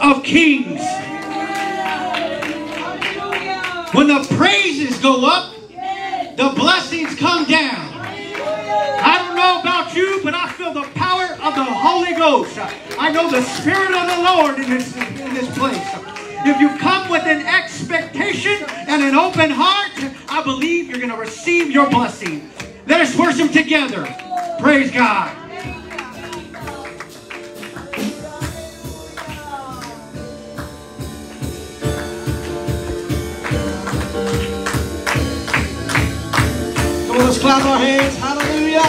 of kings. When the praises go up, the blessings come down. I don't know about you, but I feel the power of the Holy Ghost. I know the Spirit of the Lord in this, in this place. If you come with an expectation and an open heart, I believe you're going to receive your blessing. Let us worship together. Praise God. Let's clap our hands. Hallelujah.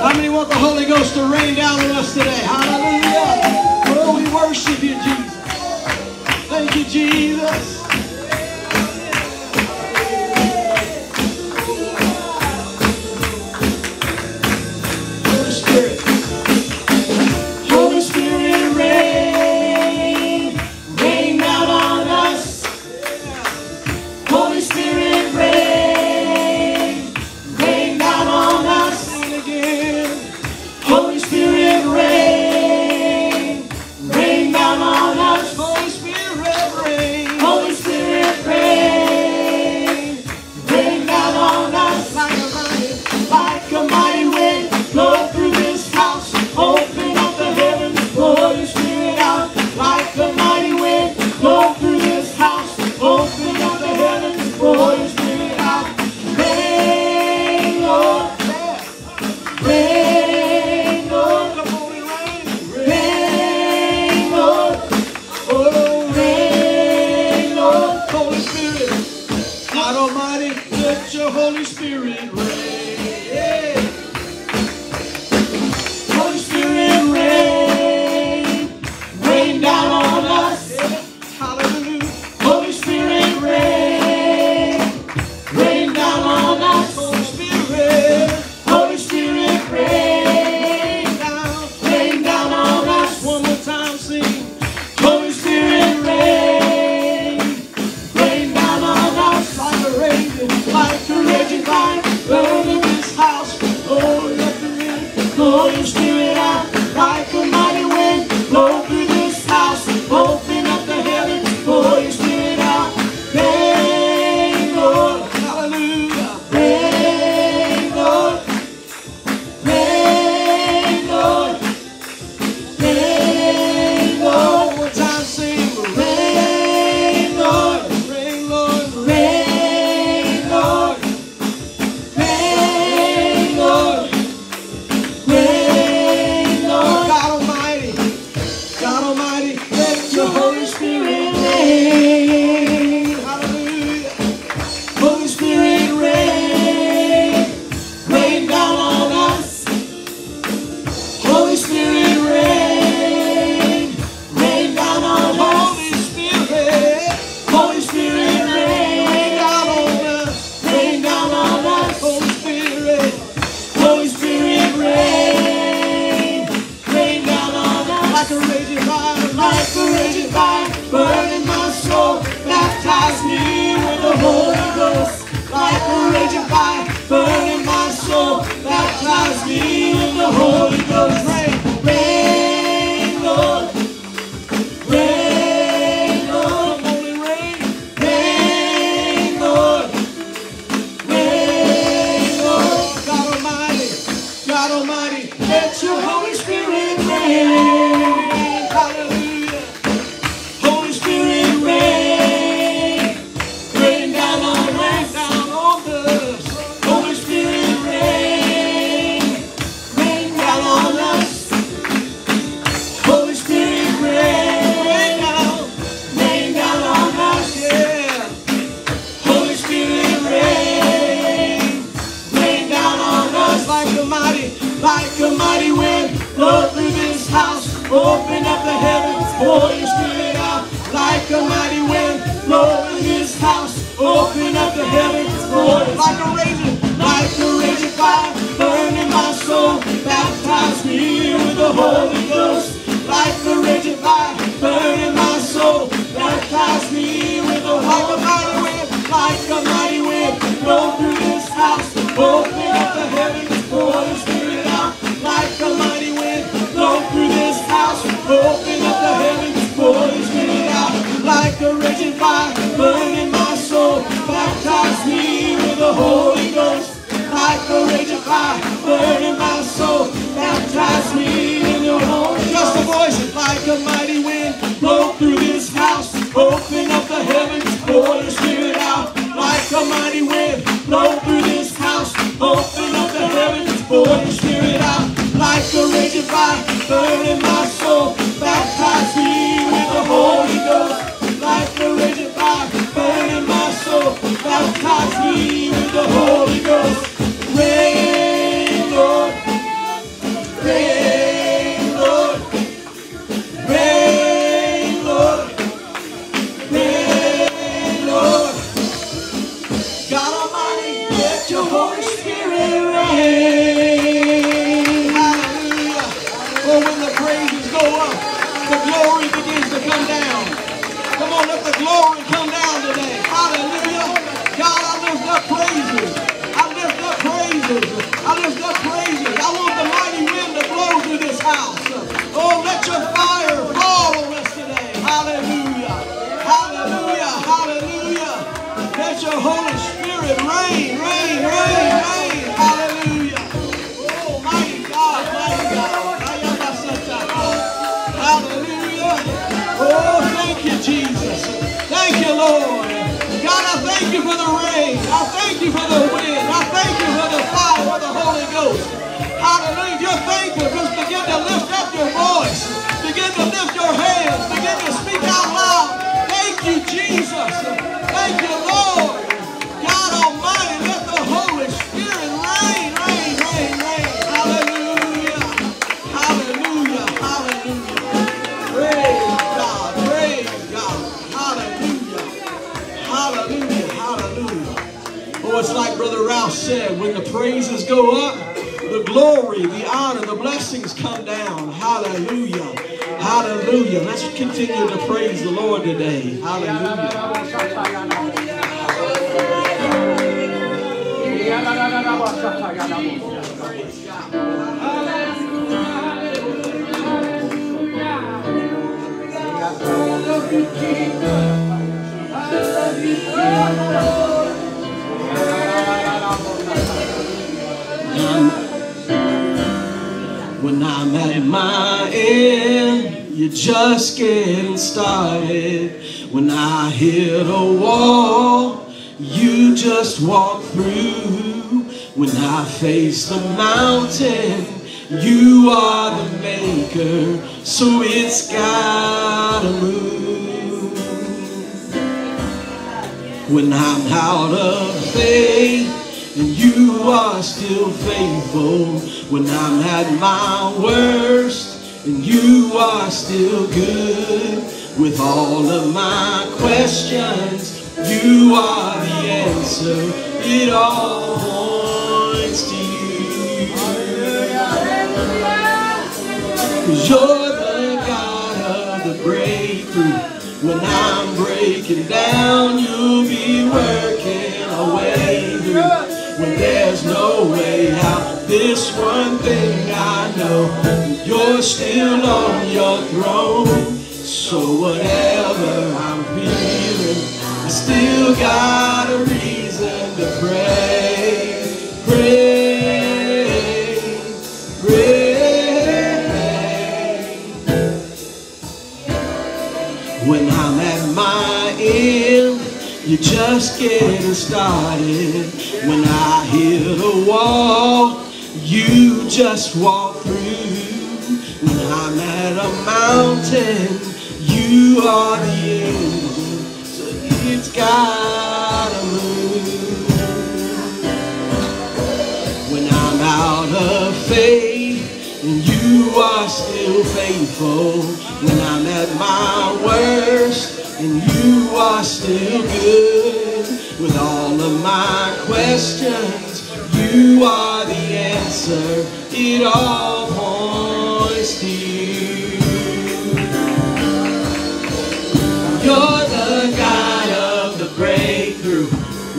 How many want the Holy Ghost to rain down on us today? Hallelujah. We worship you, Jesus. Thank you, Jesus. the heavens roared like a raging, like a raging fire, burning my soul. Baptize me with the Holy Ghost, like a raging fire, burning my soul. Baptize me with the like a mighty wind, like a mighty wind, blow through this house. Open up the heavens, pour the Spirit out, like a mighty wind, blow through this house. Open up the heavens, pour the Spirit out, like a raging fire. la said, when the praises go up, the glory, the honor, the blessings come down. Hallelujah. Hallelujah. Let's continue to praise the Lord today. Hallelujah. When I'm at my end, you're just getting started. When I hit a wall, you just walk through. When I face the mountain, you are the maker, so it's gotta move. When I'm out of faith and you are still faithful. When I'm at my worst and you are still good. With all of my questions, you are the answer. It all points to you. Cause you're the God of the breakthrough. When I'm breaking down, you'll be working a way through. When there's no way out, this one thing I know, you're still on your throne. So whatever I'm feeling, I still got a reason to pray. Pray, pray. When I'm at my end, you're just getting started. When I hit a wall, you just walk through. When I'm at a mountain, you are the end. So it's gotta move. When I'm out of faith and you are still faithful. When I'm at my worst and you are still good. With all of my questions, you are the answer. It all points to you. You're the God of the breakthrough.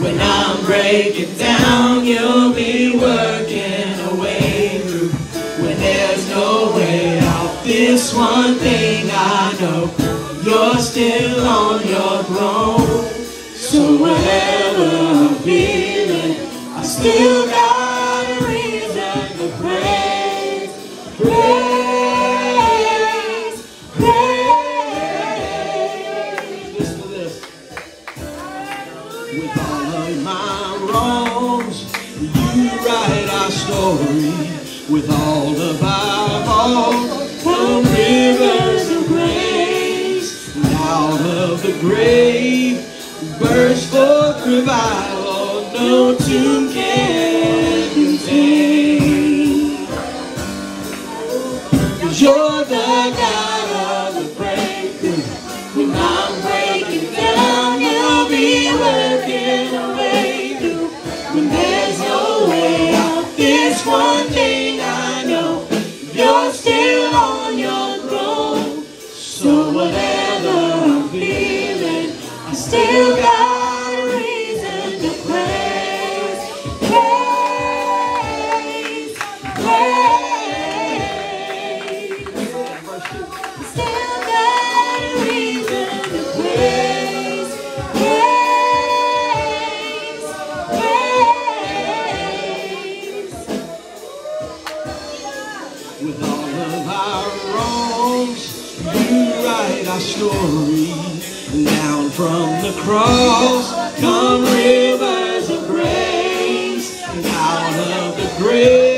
When I'm breaking down, you'll be working a way through. When there's no way out, this one thing I know, you're still on your throne. Whatever I'm feeling, I still our story. Down from the cross come rivers of grace. Out of the grave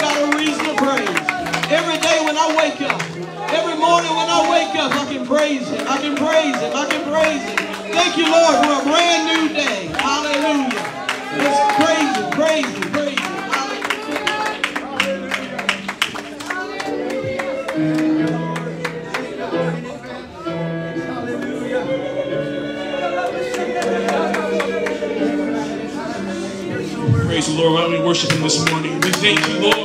got a reason to praise. Every day when I wake up, every morning when I wake up, I can praise Him. I can praise Him. I can praise Him. Thank you, Lord, for a brand new day. Hallelujah. Praise Him, praise Him, praise Him. Praise the Lord. Why don't we worship Him this morning? We thank you, Lord.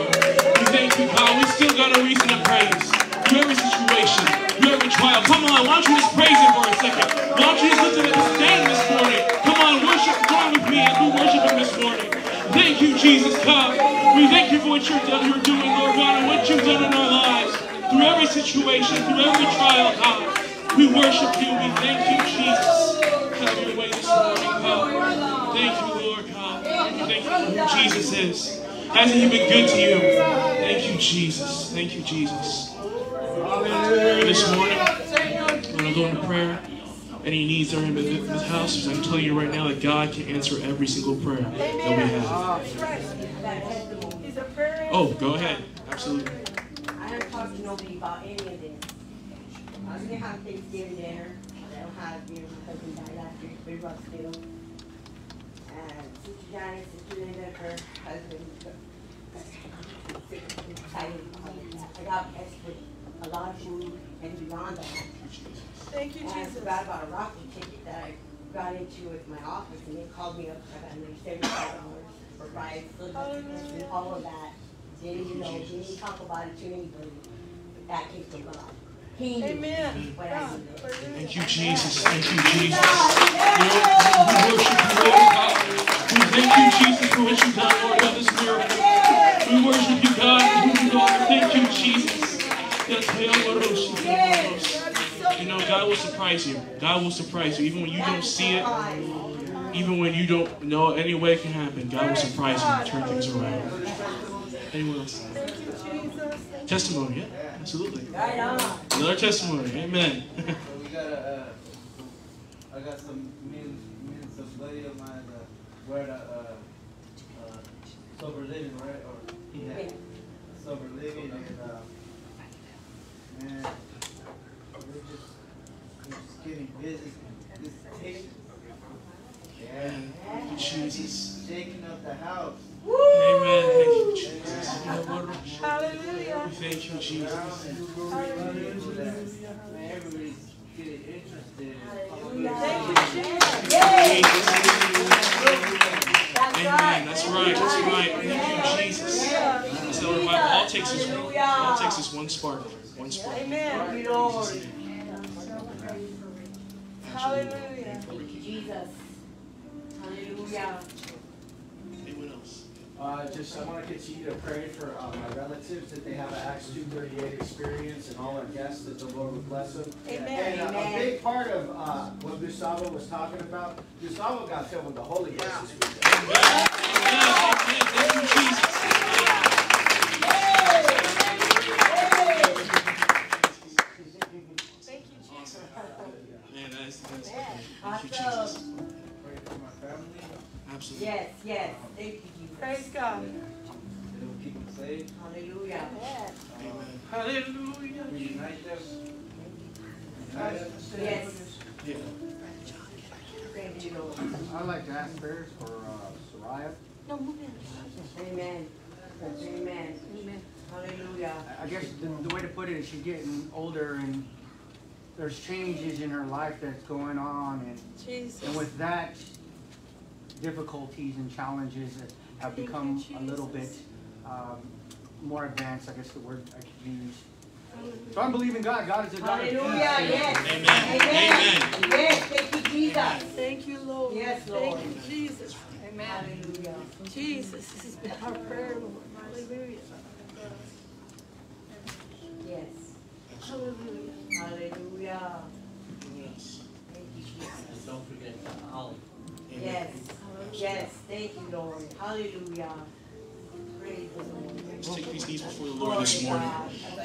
Through every trial, God. We worship you. We thank you, Jesus. Have your way this morning, God. Thank you, Lord God. Thank you for who Jesus is. Hasn't he been good to you? Thank you, Jesus. Thank you, Jesus. This morning, I'm going to go into prayer. Any needs are in this house, I'm telling you right now that God can answer every single prayer that we have. He's a prayer Oh, go ahead. Absolutely. I haven't talked to nobody about any of this. I was gonna have Thanksgiving dinner, don't have, you know, my husband died year, pretty rough still. And Sister Janet, Sister Linda, her husband, I got blessed with a lot of food and beyond that. Thank you, And I forgot about a Rocky ticket that I got into with my office, and they called me up, I got another seventy-five dollars for rides, and all of that. Didn't even know, didn't talk about it to anybody, but that came from God. He Amen. what I needed. Thank you, Jesus. Thank you, Jesus. Lord, we worship you, Lord God. We thank you, Jesus, for what you've done, Lord God, this miracle. We worship you, God, and who you are. Thank you, Jesus. You know, God will surprise you. God will surprise you. Even when you don't see it, even when you don't know any way it can happen, God will surprise you and turn things around. Anyone else? Thank you, Jesus. Testimony, yeah, absolutely. Right on. Another testimony, amen. So we got a, uh, I got some, me and, me and some buddy of mine, uh, we're at a, uh, uh, sober living, right, or, yeah, sober living, and, uh, man, we're just, we're just getting busy, visitation. Yeah, Thank you, Jesus. shaking up the house. Amen. Thank you, Jesus. Hallelujah. We thank you, Jesus. People that, man, everybody's getting interested. Thank you, Jesus. That's Amen. right. That's right. That's right. Thank you, Jesus. That's the Bible. All takes is one. All takes is one spark. One spark. Amen. Thank you, Lord. Hallelujah. Thank you, Jesus. Hallelujah. Anyone? Uh, just, I want to continue to pray for uh, my relatives that they have an Acts two thirty-eight experience and all our guests that the Lord would bless them. Amen. And uh, a big part of uh, what Gustavo was talking about, Gustavo got filled with the Holy Ghost this weekend. Amen. Thank you, Jesus. Thank you, Jesus. Man, that's, that's Thank you, Awesome. Jesus. Pray for my family, Absolutely. Yes, yes. Thank you, Jesus. Praise God. that it will keep them safe, Hallelujah. Yes. Amen. Hallelujah. reunite them. Unite us. Yes. Yeah. Thank you, Lord. I'd like to ask prayers for uh, Soraya. Amen. Amen. Amen. Hallelujah. I- I guess the, the way to put it is she's getting older and there's changes in her life that's going on and, Jesus. and with that, difficulties and challenges that have become a little bit um, more advanced, I guess the word I could use. So I'm believing God. God is a God. of peace. Hallelujah. Yes. Amen. Amen. Yes. Thank you, Jesus. Thank you, Lord. Yes, Lord. Thank you, Jesus. Amen. Hallelujah. Jesus, this has been our prayer, Lord. Hallelujah. Yes. Hallelujah. Hallelujah. Anyone else? Thank you, Jesus. Don't forget the Holly. Yes. Yes. Thank you, Lord. Hallelujah. Praise the Lord. Let's take these knees before the Lord this morning.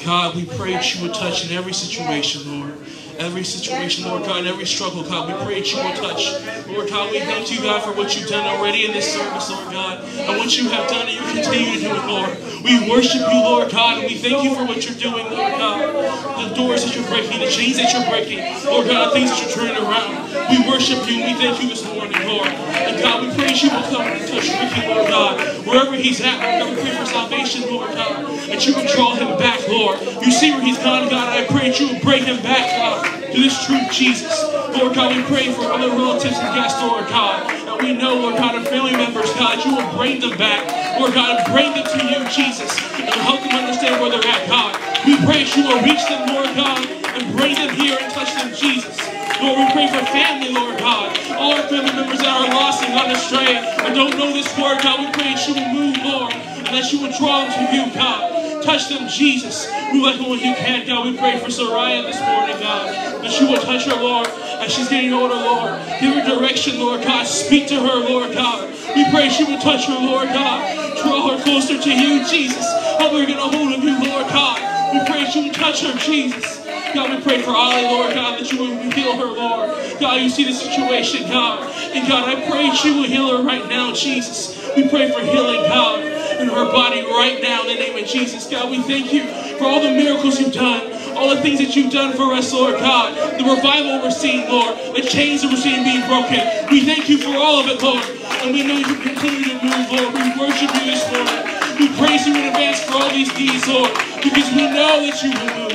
God, we pray that you would touch in every situation, Lord. Every situation, Lord God, every struggle, God, we pray that you will touch. Lord God, we thank you, God, for what you've done already in this service, Lord God, and what you have done and you continue to do it, Lord. We worship you, Lord God, and we thank you for what you're doing, Lord God. The doors that you're breaking, the chains that you're breaking, Lord God, the things that you're turning around. We worship you and we thank you this morning, Lord. And God, we pray that you will come and touch Ricky, Lord God, wherever he's at, Lord God, we pray for salvation, Lord God, that you would draw him back, Lord. You see where he's gone, God, I pray that you would bring him back, God, to this truth, Jesus. Lord God, we pray for other relatives and guests, Lord God, that we know, Lord God, and family members, God, you will bring them back, Lord God, and bring them to you, Jesus, and help them understand where they're at, God. We pray that you will reach them, Lord God, and bring them here and touch them, Jesus. Lord, we pray for family, Lord God. All our family members that are lost and gone astray and don't know this word, God, we pray that you will move, Lord, and that you will draw them to you, God. Touch them, Jesus. Move like only you can, God. We pray for Soraya this morning, God, that you will touch her, Lord, as she's getting older, Lord. Give her direction, Lord God. Speak to her, Lord God. We pray she will touch her, Lord God. Draw her closer to you, Jesus. Help her get a hold of you, Lord God. We pray she will touch her, Jesus. God, we pray for Ollie, Lord God, that you will heal her, Lord. God, you see the situation, God. And God, I pray that you will heal her right now, Jesus. We pray for healing, God, in her body right now in the name of Jesus. God, we thank you for all the miracles you've done, all the things that you've done for us, Lord God. The revival we're seeing, Lord. The chains that we're seeing being broken. We thank you for all of it, Lord. And we know you continue to move, Lord. We worship you this morning. We praise you in advance for all these deeds, Lord, because we know that you will move.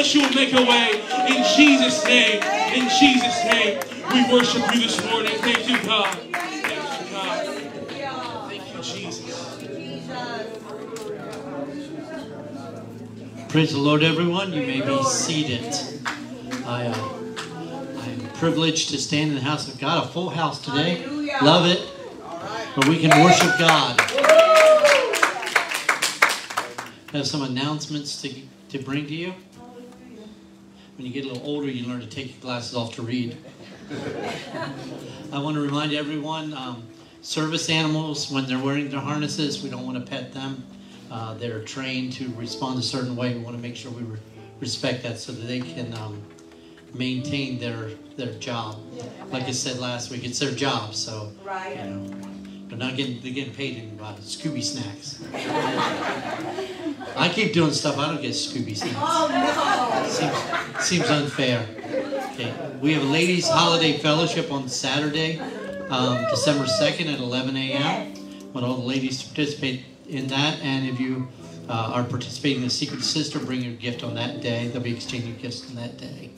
We that you will make a way. In Jesus' name, in Jesus' name, we worship you this morning. Thank you, God. Thank you, God. Thank you, Jesus. Praise the Lord, everyone. You may be seated. I, uh, I'm privileged to stand in the house of God, a full house today. Love it. But we can worship God. Have some announcements to, to bring to you. When you get a little older, you learn to take your glasses off to read. I want to remind everyone um, service animals, when they're wearing their harnesses, we don't want to pet them. Uh, they're trained to respond a certain way. We want to make sure we re- respect that so that they can um, maintain their their job. Like I said last week, it's their job, so you Right. know they're not getting they're getting paid in uh, Scooby snacks. I keep doing stuff I don't get Scooby snacks. Oh, Seems, seems unfair. Okay. We have a ladies' holiday fellowship on Saturday, um, December 2nd at 11 a.m. Want all the ladies to participate in that. And if you uh, are participating in the Secret Sister, bring your gift on that day. They'll be exchanging gifts on that day.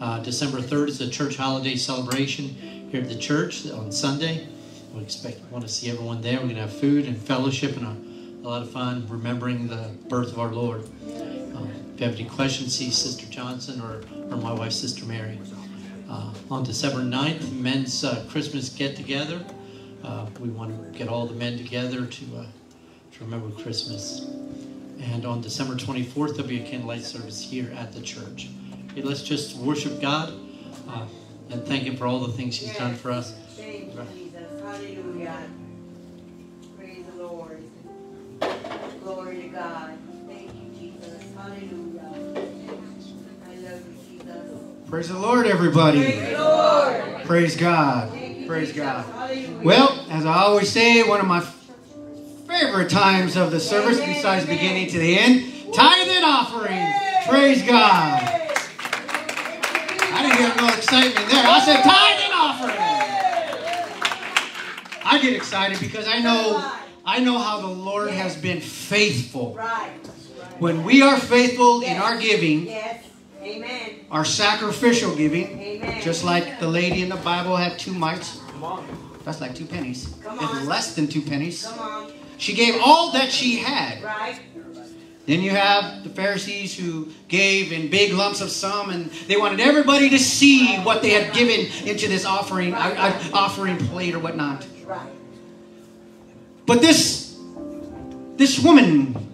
Uh, December 3rd is the church holiday celebration here at the church on Sunday. We expect want to see everyone there. We're going to have food and fellowship and a, a lot of fun remembering the birth of our Lord. Um, if you have any questions, see Sister Johnson or, or my wife, Sister Mary. Uh, on December 9th, men's uh, Christmas get together. Uh, we want to get all the men together to, uh, to remember Christmas. And on December 24th, there'll be a candlelight service here at the church. Okay, let's just worship God uh, and thank Him for all the things He's done for us. Praise the Lord, everybody. Praise the Lord. Praise God. You, Praise Jesus. God. Hallelujah. Well, as I always say, one of my favorite times of the service, Amen, besides amen. beginning to the end, tithe and offering. Praise God. I didn't hear no excitement there. I said tithe and offering. I get excited because I know I know how the Lord has been faithful. Right. When we are faithful in our giving, Yes. Amen. our sacrificial giving, Amen. just like the lady in the Bible had two mites. That's like two pennies. Come It's on. less than two pennies. Come on. She gave all that she had. Right. Then you have the Pharisees who gave in big lumps of sum, and they wanted everybody to see what they had given into this offering, uh, uh, offering plate or whatnot. Right. But this, this woman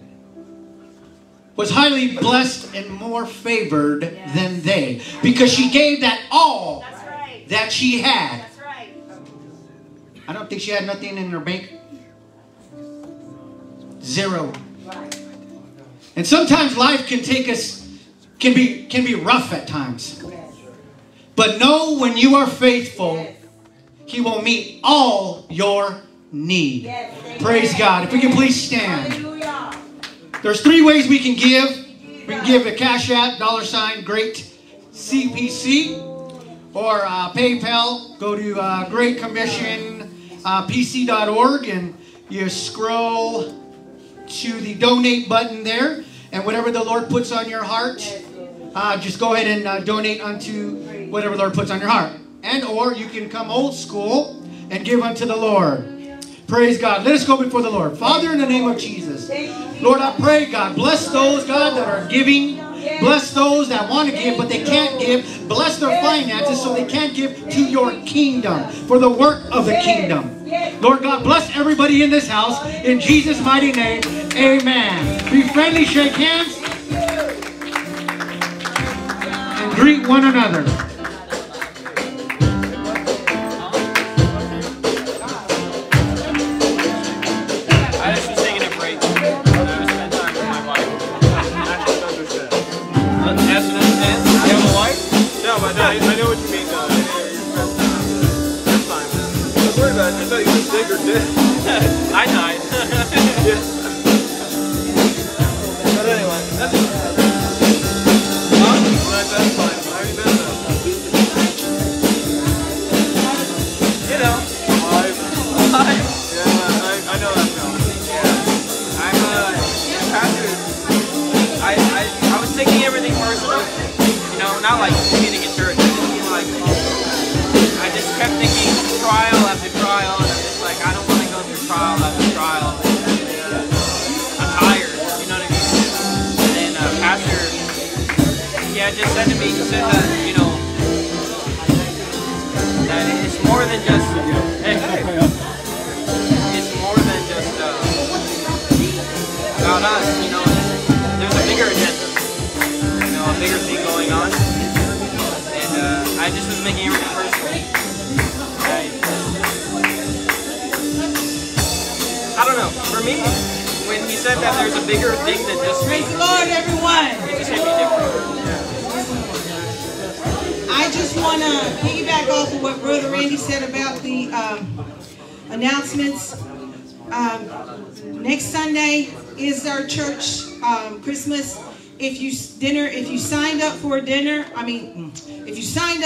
was highly blessed and more favored than they because she gave that all right. that she had. Right. I don't think she had nothing in her bank. Zero. Right. And sometimes life can take us, can be can be rough at times. Yes. But know when you are faithful, Yes. He will meet all your need. Praise God. If we can please stand. Hallelujah. There's three ways we can give. We can give a Cash App, dollar sign, Great CPC, or uh, PayPal. Go to uh, Great Commission uh, and you scroll to the donate button there. And whatever the Lord puts on your heart, uh, just go ahead and uh, donate unto whatever the Lord puts on your heart. And or you can come old school and give unto the Lord. Praise God. Let us go before the Lord. Father, in the name of Jesus. Lord, I pray, God, bless those, God, that are giving. Bless those that want to give, but they can't give. Bless their finances so they can't give to your kingdom for the work of the kingdom. Lord God, bless everybody in this house. In Jesus' mighty name, amen. Be friendly, shake hands, and greet one another. I thought you were sick or dead.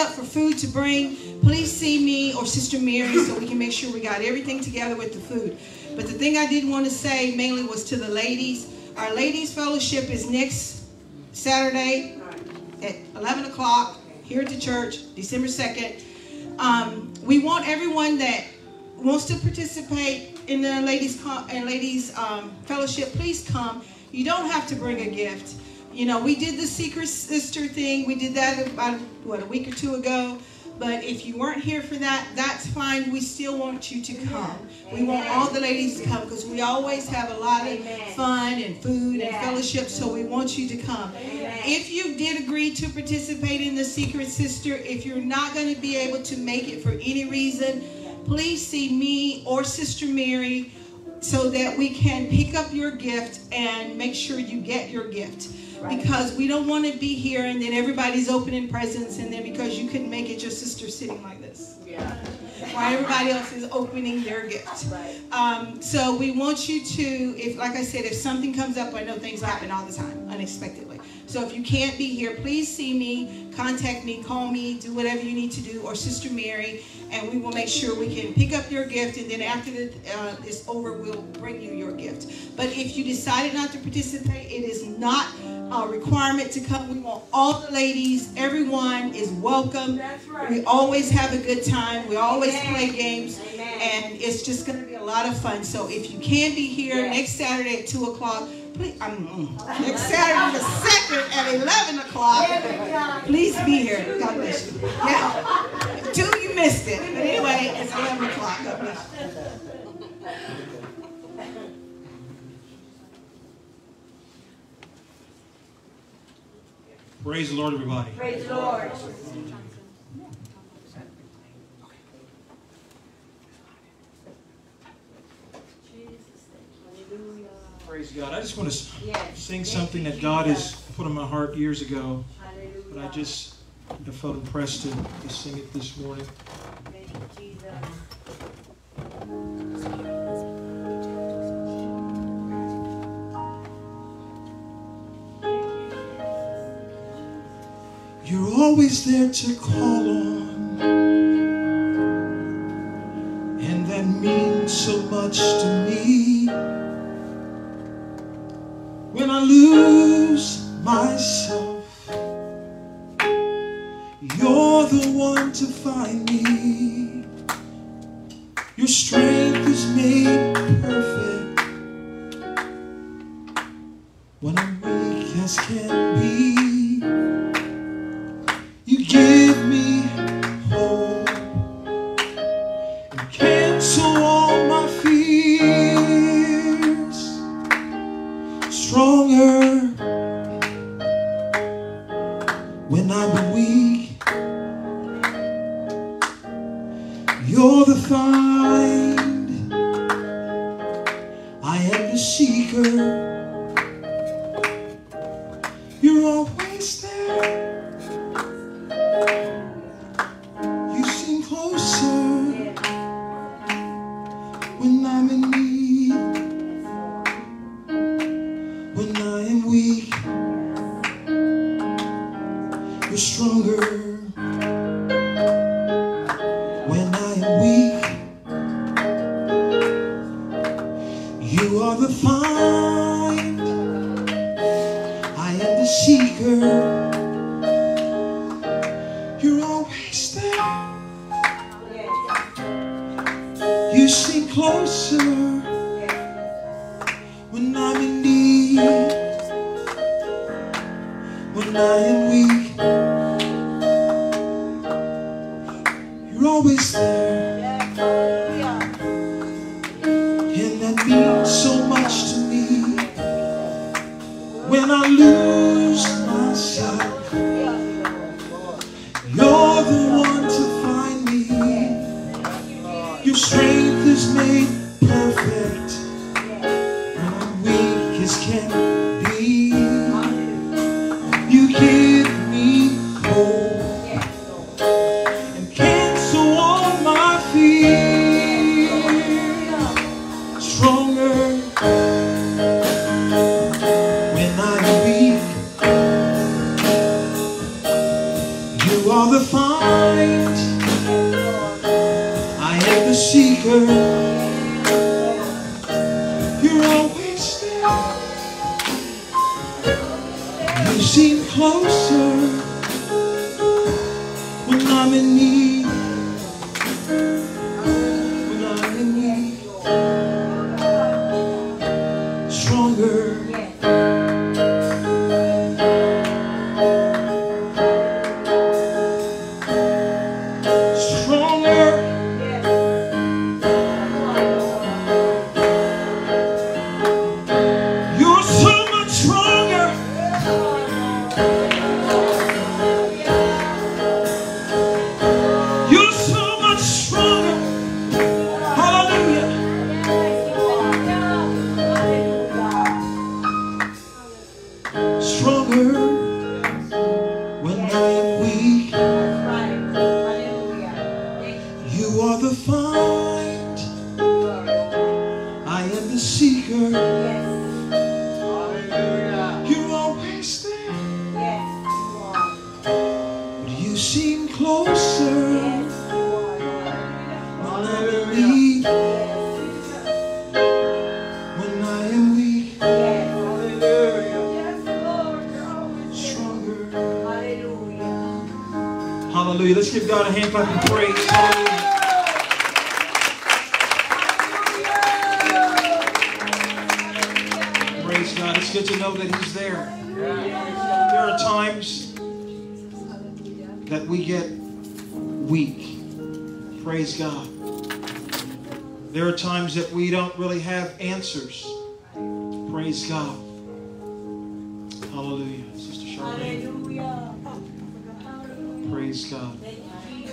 Up for food to bring, please see me or Sister Mary so we can make sure we got everything together with the food. But the thing I did want to say mainly was to the ladies. Our ladies fellowship is next Saturday at 11 o'clock here at the church, December 2nd. Um, we want everyone that wants to participate in the ladies and ladies um, fellowship, please come. You don't have to bring a gift. You know, we did the secret sister thing. We did that about what a week or two ago. But if you weren't here for that, that's fine. We still want you to come. We want all the ladies to come because we always have a lot of fun and food and fellowship. So we want you to come. If you did agree to participate in the Secret Sister, if you're not going to be able to make it for any reason, please see me or Sister Mary so that we can pick up your gift and make sure you get your gift. Because we don't want to be here and then everybody's opening presents and then because you couldn't make it, your sister's sitting like this. While everybody else is opening their gift. Um, so we want you to, if like I said, if something comes up, I know things happen all the time, unexpectedly. So if you can't be here, please see me, contact me, call me, do whatever you need to do, or Sister Mary, and we will make sure we can pick up your gift. And then after the, uh, it's over, we'll bring you your gift. But if you decided not to participate, it is not a requirement to come. We want all the ladies, everyone is welcome. We always have a good time. We always play games, and it's just going to be a lot of fun. So if you can be here next Saturday at two o'clock, please. Um, next Saturday the second at eleven o'clock. Please be here. God bless you. Yeah, two you missed it, but anyway, it's eleven o'clock. God bless you. Praise the Lord, everybody. Praise the Lord. Praise God. I just want to Yes. sing something that God has put in my heart years ago, Hallelujah. but I just I felt impressed to, to sing it this morning. Thank you, Jesus. You're always there to call on. And that means so much to me. When I lose myself, you're the one to find me. Your strength is made perfect when I'm weak as can be. Stronger when I'm weak. You're the find.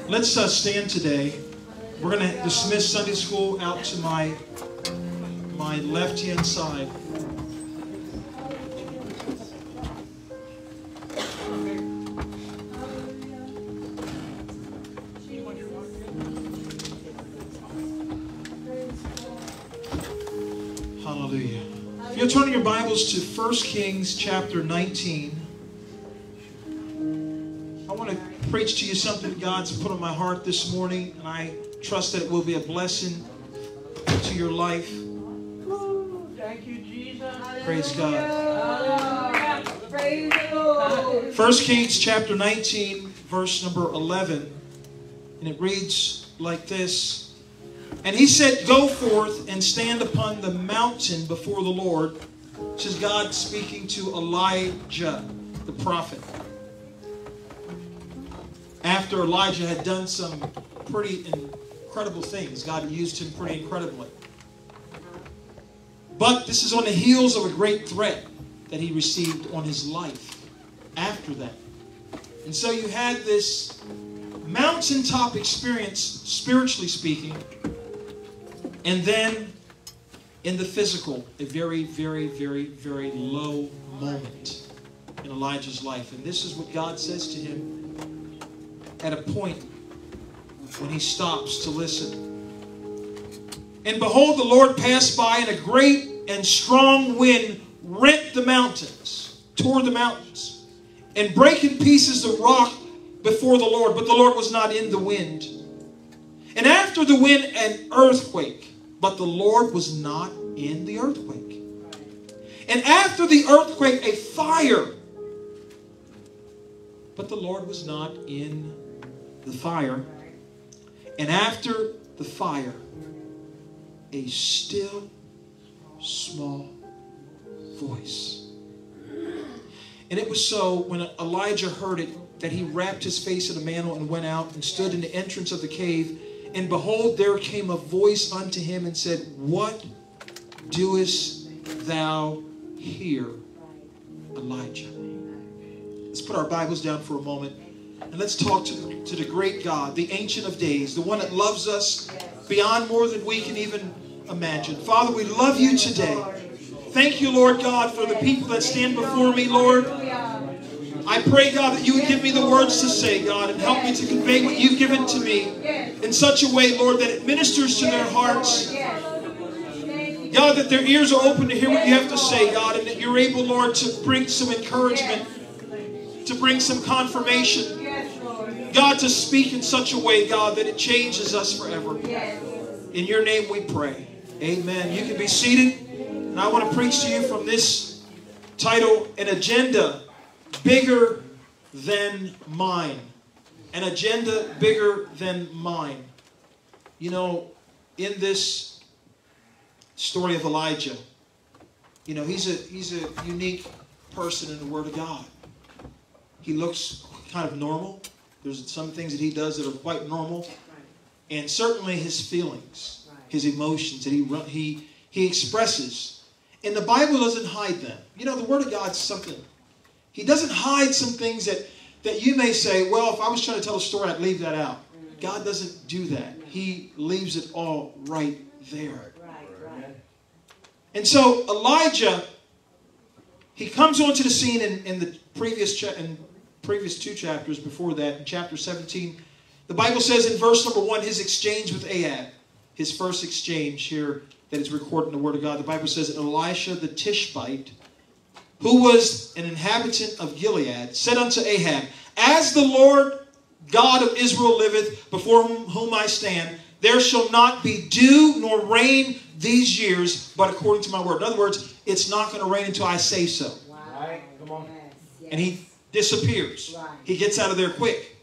Let's uh, stand today. We're going to dismiss Sunday school out to my my left hand side. Hallelujah. If you're turning your Bibles to 1 Kings chapter 19, preach to you something God's put on my heart this morning, and I trust that it will be a blessing to your life. Thank you, Jesus. Praise God. Praise the Lord. 1 Kings chapter 19, verse number 11. And it reads like this And he said, Go forth and stand upon the mountain before the Lord. This is God speaking to Elijah, the prophet. After Elijah had done some pretty incredible things, God used him pretty incredibly. But this is on the heels of a great threat that he received on his life after that. And so you had this mountaintop experience, spiritually speaking, and then in the physical, a very, very, very, very low moment in Elijah's life. And this is what God says to him at a point when he stops to listen. And behold, the Lord passed by, and a great and strong wind rent the mountains, tore the mountains, and break in pieces the rock before the Lord. But the Lord was not in the wind. And after the wind, an earthquake. But the Lord was not in the earthquake. And after the earthquake, a fire. But the Lord was not in the fire. And after the fire, a still small voice. And it was so when Elijah heard it, that he wrapped his face in a mantle and went out and stood in the entrance of the cave. And behold, there came a voice unto him and said, What doest thou here, Elijah? Let's put our Bibles down for a moment and let's talk to, to the great God, the Ancient of Days, the one that loves us beyond more than we can even imagine. Father, we love you today. Thank you, Lord God, for the people that stand before me, Lord. I pray, God, that you would give me the words to say, God, and help me to convey what you've given to me in such a way, Lord, that it ministers to their hearts. God, that their ears are open to hear what you have to say, God, and that you're able, Lord, to bring some encouragement, to bring some confirmation. God, to speak in such a way, God, that it changes us forever. In your name we pray. Amen. You can be seated. And I want to preach to you from this title, An Agenda Bigger Than Mine. An agenda bigger than mine. You know, in this story of Elijah, you know, he's a he's a unique person in the Word of God. He looks kind of normal. There's some things that he does that are quite normal, and certainly his feelings, his emotions that he he he expresses, and the Bible doesn't hide them. You know, the Word of God's something. He doesn't hide some things that that you may say, well, if I was trying to tell a story, I'd leave that out. Mm-hmm. God doesn't do that. He leaves it all right there. And so Elijah, he comes onto the scene in, in the previous cha- in previous two chapters before that, in chapter 17. The Bible says in verse number one, his exchange with Ahab, his first exchange here that is recorded in the Word of God. The Bible says Elisha the Tishbite, who was an inhabitant of Gilead, said unto Ahab, As the Lord God of Israel liveth, before whom, whom I stand, there shall not be dew nor rain these years, but according to my word. In other words, it's not going to rain until I say so. Right? Come on. And he disappears. He gets out of there quick.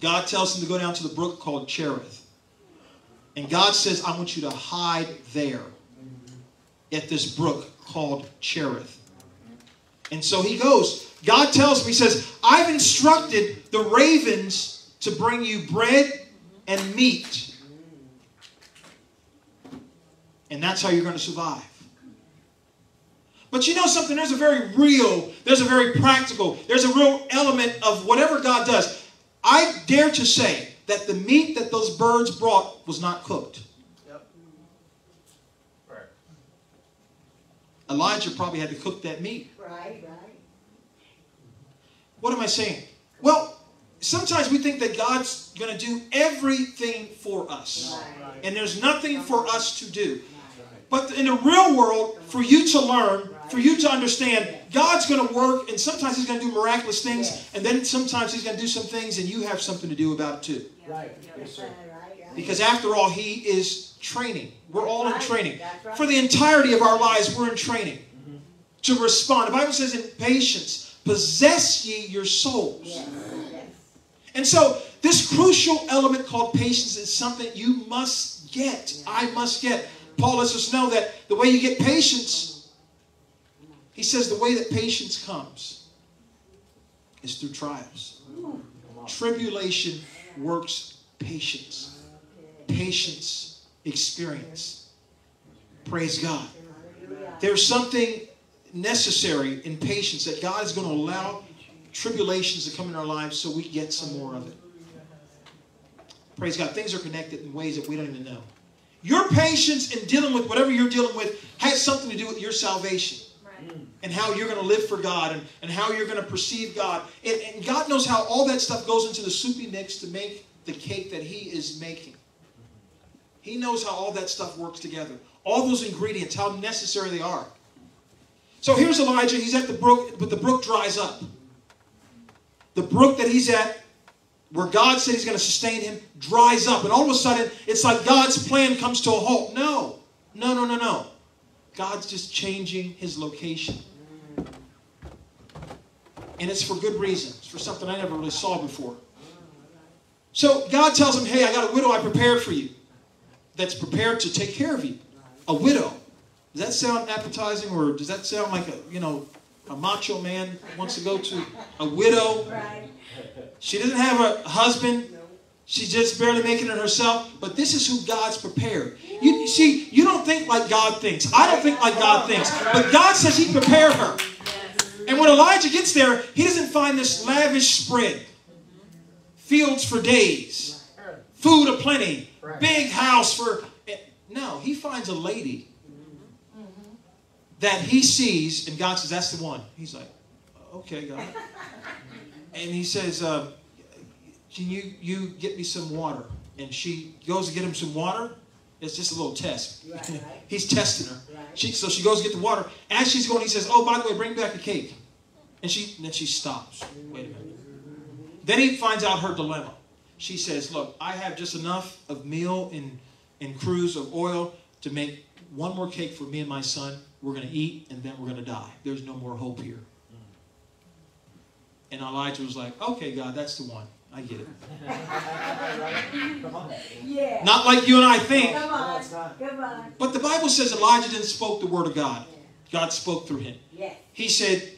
God tells him to go down to the brook called Cherith. And God says, I want you to hide there at this brook called Cherith. And so he goes. God tells him, He says, I've instructed the ravens to bring you bread and meat. And that's how you're going to survive. But you know something? There's a very real, there's a very practical, there's a real element of whatever God does. I dare to say that the meat that those birds brought was not cooked. Yep. Right. Elijah probably had to cook that meat. Right, right. What am I saying? Well, sometimes we think that God's going to do everything for us. Right. And there's nothing for us to do. But in the real world, for you to learn, for you to understand, God's going to work, and sometimes He's going to do miraculous things, and then sometimes He's going to do some things, and you have something to do about it too. Right. Yes, sir. Right, right. Because after all, He is training. We're all in training. Right. For the entirety of our lives, we're in training mm-hmm. to respond. The Bible says in patience, possess ye your souls. Yes, yes. And so, this crucial element called patience is something you must get. I must get. Paul lets us know that the way you get patience, he says the way that patience comes is through trials. Tribulation works patience. Patience, experience. Praise God. There's something necessary in patience that God is going to allow tribulations to come in our lives so we get some more of it. Praise God. Things are connected in ways that we don't even know. Your patience in dealing with whatever you're dealing with has something to do with your salvation and how you're going to live for God and, and how you're going to perceive God. And, and God knows how all that stuff goes into the soupy mix to make the cake that He is making. He knows how all that stuff works together. All those ingredients, how necessary they are. So here's Elijah. He's at the brook, but the brook dries up. The brook that he's at, where God said he's going to sustain him, dries up. And all of a sudden, it's like God's plan comes to a halt. No, no, no, no, no. God's just changing his location. And it's for good reason. It's for something I never really saw before. So God tells him, Hey, I got a widow I prepared for you that's prepared to take care of you. A widow. Does that sound appetizing or does that sound like a, you know, a macho man wants to go to a widow. Right. She doesn't have a husband. She's just barely making it herself. But this is who God's prepared. You, see, you don't think like God thinks. I don't think like God thinks. But God says He prepared her. And when Elijah gets there, he doesn't find this lavish spread. Fields for days. Food aplenty. Big house for... No, he finds a lady that he sees, and God says, that's the one. He's like, okay, God. And he says, uh, can you, you get me some water? And she goes to get him some water. It's just a little test. Right, right. He's testing her. Right. She, so she goes to get the water. As she's going, he says, oh, by the way, bring back the cake. And she and then she stops. Wait a minute. Then he finds out her dilemma. She says, look, I have just enough of meal and, and cruse of oil to make one more cake for me and my son. We're going to eat, and then we're going to die. There's no more hope here. Mm. And Elijah was like, okay, God, that's the one. I get it. Yeah. Not like you and I think. Come on. Come on. But the Bible says Elijah didn't spoke the word of God. God spoke through him. Yes. He said,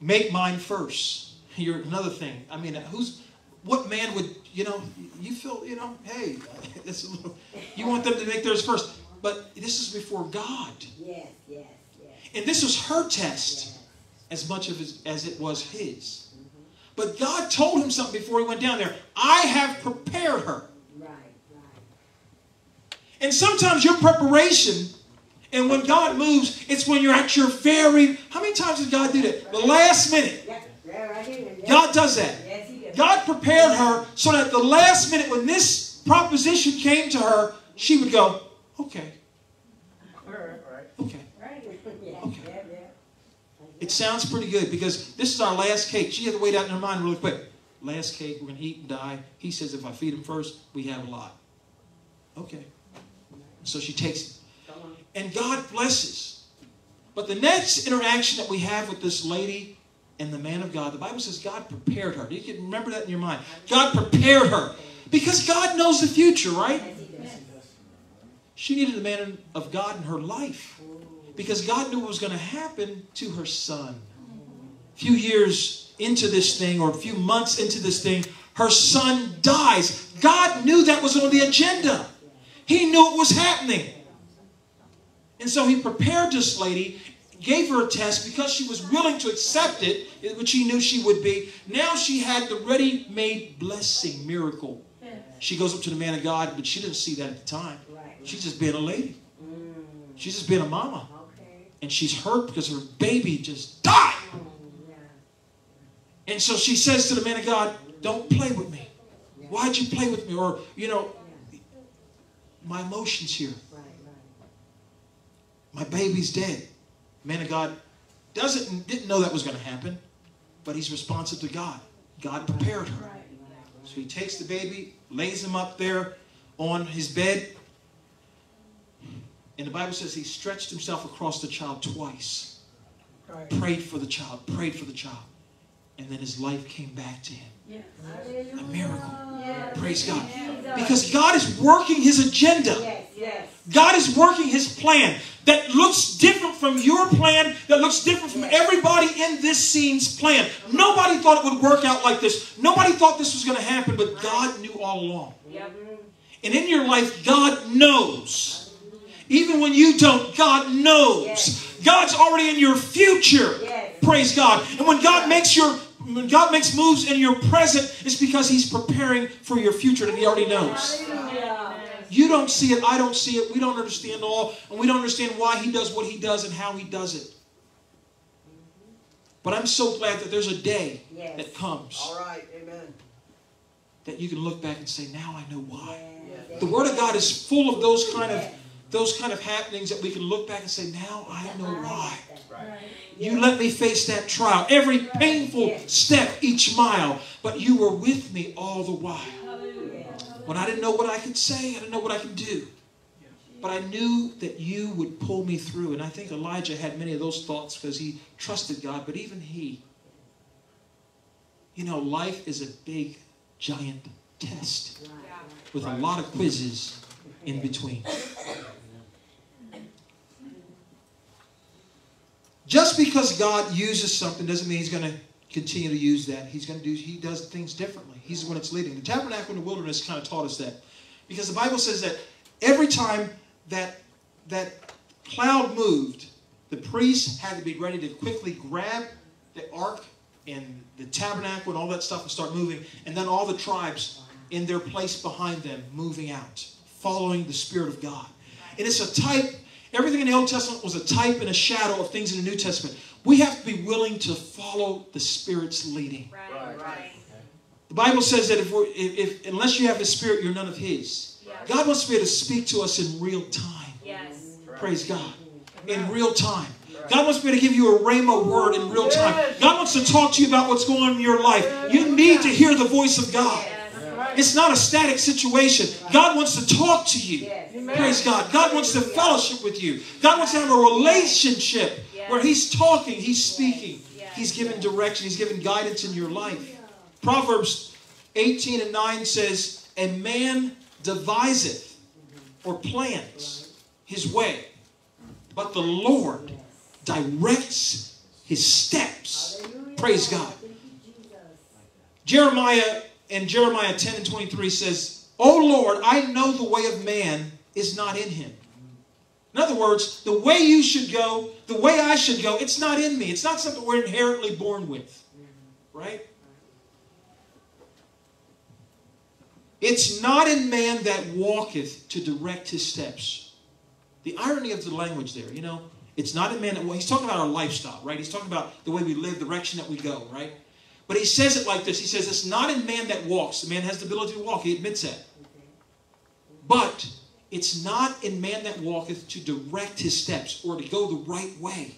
make mine first. You're another thing. I mean, who's, what man would, you know, you feel, you know, hey, this is a little, you want them to make theirs first. But this is before God. Yes. Yes. Yes. And this was her test as much of his, as it was his. But God told him something before he went down there. I have prepared her. Right. Right. And sometimes your preparation, and when God moves, it's when you're at your very. How many times did God do that? The last minute. Yeah. Yeah. Right God does that. Yes, he does. God prepared her so that the last minute, when this proposition came to her, she would go, okay. Right. Yeah. Okay. Yeah. Yeah. It sounds pretty good because this is our last cake. She had to wait out in her mind really quick. Last cake, we're going to eat and die. He says, if I feed him first, we have a lot. Okay. So she takes it. And God blesses. But the next interaction that we have with this lady and the man of God, the Bible says God prepared her. You can remember that in your mind. God prepared her. Because God knows the future, right? She needed a man of God in her life because God knew what was going to happen to her son. A few years into this thing, or a few months into this thing, her son dies. God knew that was on the agenda, He knew it was happening. And so He prepared this lady, gave her a test because she was willing to accept it, which He knew she would be. Now she had the ready made blessing, miracle. She goes up to the man of God, but she didn't see that at the time. She's just being a lady. She's just being a mama. And she's hurt because her baby just died. And so she says to the man of God, Don't play with me. Why'd you play with me? Or, you know, my emotions here. My baby's dead. Man of God doesn't didn't know that was going to happen, but he's responsive to God. God prepared her. So he takes the baby, lays him up there on his bed. And the Bible says he stretched himself across the child twice. Prayed for the child, prayed for the child. And then his life came back to him. A miracle. Yes. Praise God. Jesus. Because God is working his agenda. Yes. Yes. God is working his plan that looks different from your plan, that looks different from everybody in this scene's plan. Nobody thought it would work out like this. Nobody thought this was going to happen, but God knew all along. Yep. And in your life, God knows. Even when you don't, God knows. Yes. God's already in your future. Yes. Praise God. And when God makes your when God makes moves in your present, it's because He's preparing for your future that He already knows. You don't see it, I don't see it, we don't understand all, and we don't understand why He does what He does and how He does it. But I'm so glad that there's a day Yes. that comes All right, amen. that you can look back and say, now I know why. Yes. The Word of God is full of those kind of those kind of happenings that we can look back and say, now I know why. You let me face that trial, every painful step, each mile, but you were with me all the while. When I didn't know what I could say, I didn't know what I could do. But I knew that you would pull me through. And I think Elijah had many of those thoughts because he trusted God, but even he. You know, life is a big, giant test with a lot of quizzes in between. Just because God uses something doesn't mean He's going to continue to use that. He's going to do. He does things differently. He's the one leading. The tabernacle in the wilderness kind of taught us that, because the Bible says that every time that that cloud moved, the priests had to be ready to quickly grab the ark and the tabernacle and all that stuff and start moving, and then all the tribes in their place behind them moving out, following the Spirit of God. And it's a type, everything in the Old Testament was a type and a shadow of things in the New Testament. We have to be willing to follow the Spirit's leading. Right, right. The Bible says that if, we're, if, if unless you have His Spirit, you're none of His. God wants to be able to speak to us in real time. Yes. Praise God. In real time. God wants to be to give you a rhema word in real time. God wants to talk to you about what's going on in your life. You need to hear the voice of God. It's not a static situation. God wants to talk to you. Praise God. God wants to fellowship with you. God wants to have a relationship where He's talking, He's speaking, He's giving direction, He's giving guidance in your life. Proverbs 18 and 9 says, A man deviseth or plans his way, but the Lord directs his steps. Praise God. Jeremiah in Jeremiah 10 and 23 says, O Lord, I know the way of man is not in him. In other words, the way you should go, the way I should go, it's not in me. It's not something we're inherently born with. Right? It's not in man that walketh to direct his steps. The irony of the language there, you know, it's not in man that well, he's talking about our lifestyle, right? He's talking about the way we live, the direction that we go, right? But he says it like this. He says, It's not in man that walks. The man has the ability to walk. He admits that. But it's not in man that walketh to direct his steps or to go the right way.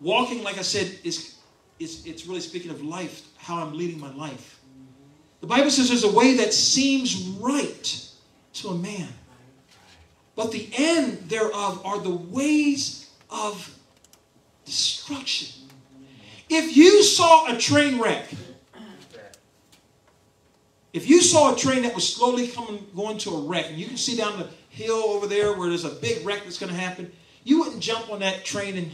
Walking, like I said, is, is it's really speaking of life, how I'm leading my life. The Bible says there's a way that seems right to a man. But the end thereof are the ways of destruction. If you saw a train wreck, if you saw a train that was slowly coming, going to a wreck, and you can see down the hill over there where there's a big wreck that's going to happen, you wouldn't jump on that train and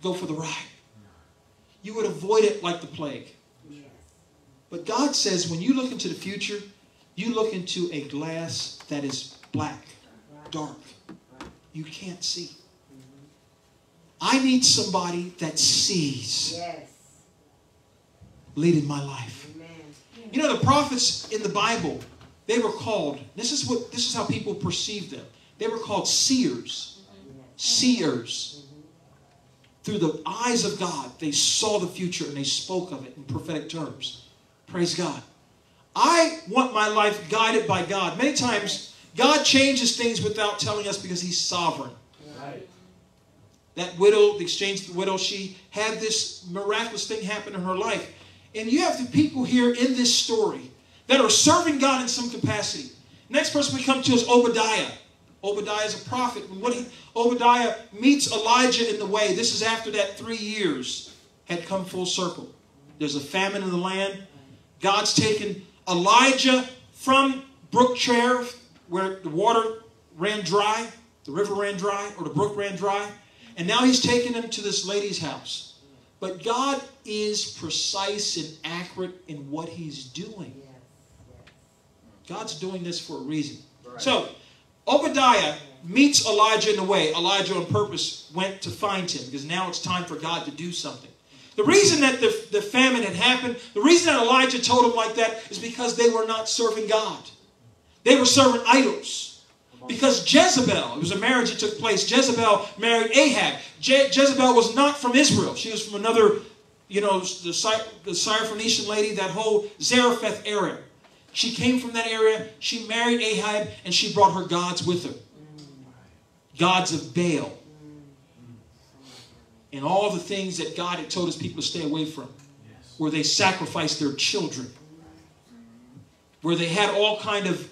go for the ride. You would avoid it like the plague. But God says when you look into the future, you look into a glass that is black, dark. You can't see. I need somebody that sees Yes. leading my life. Amen. You know, the prophets in the Bible, they were called, this is what this is how people perceived them. They were called seers. Seers. Through the eyes of God, they saw the future and they spoke of it in prophetic terms. Praise God. I want my life guided by God. Many times, God changes things without telling us because He's sovereign. That widow, the exchange widow, she had this miraculous thing happen in her life. And you have the people here in this story that are serving God in some capacity. Next person we come to is Obadiah. Obadiah is a prophet. He, Obadiah meets Elijah in the way, this is after that three years had come full circle. There's a famine in the land. God's taken Elijah from Brook Cherith, where the water ran dry, the river ran dry, or the brook ran dry, and now he's taken him to this lady's house. But God is precise and accurate in what he's doing. God's doing this for a reason. So, Obadiah meets Elijah in the way. Elijah, on purpose, went to find him because now it's time for God to do something. The reason that the, the famine had happened, the reason that Elijah told him like that is because they were not serving God. They were serving idols. Because Jezebel, it was a marriage that took place. Jezebel married Ahab. Je- Jezebel was not from Israel. She was from another, you know, the, Sy- the Syrophoenician lady, that whole Zarephath area. She came from that area. She married Ahab, and she brought her gods with her. Gods of Baal. And all the things that God had told his people to stay away from. Where they sacrificed their children. Where they had all kind of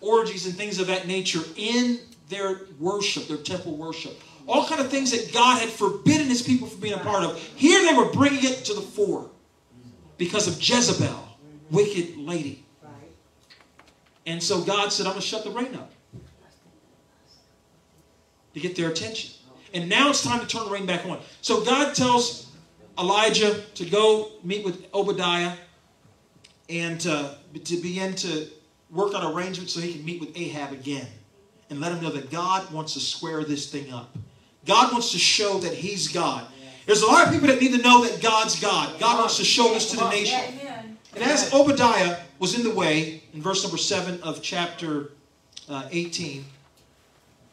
orgies and things of that nature in their worship, their temple worship. All kind of things that God had forbidden his people from being a part of. Here they were bringing it to the fore because of Jezebel, wicked lady. And so God said, I'm going to shut the rain up to get their attention. And now it's time to turn the rain back on. So God tells Elijah to go meet with Obadiah and uh, to begin to work on arrangements so he can meet with Ahab again and let him know that God wants to square this thing up. God wants to show that he's God. There's a lot of people that need to know that God's God. God wants to show this to the nation. And as Obadiah was in the way, in verse number 7 of chapter uh, 18,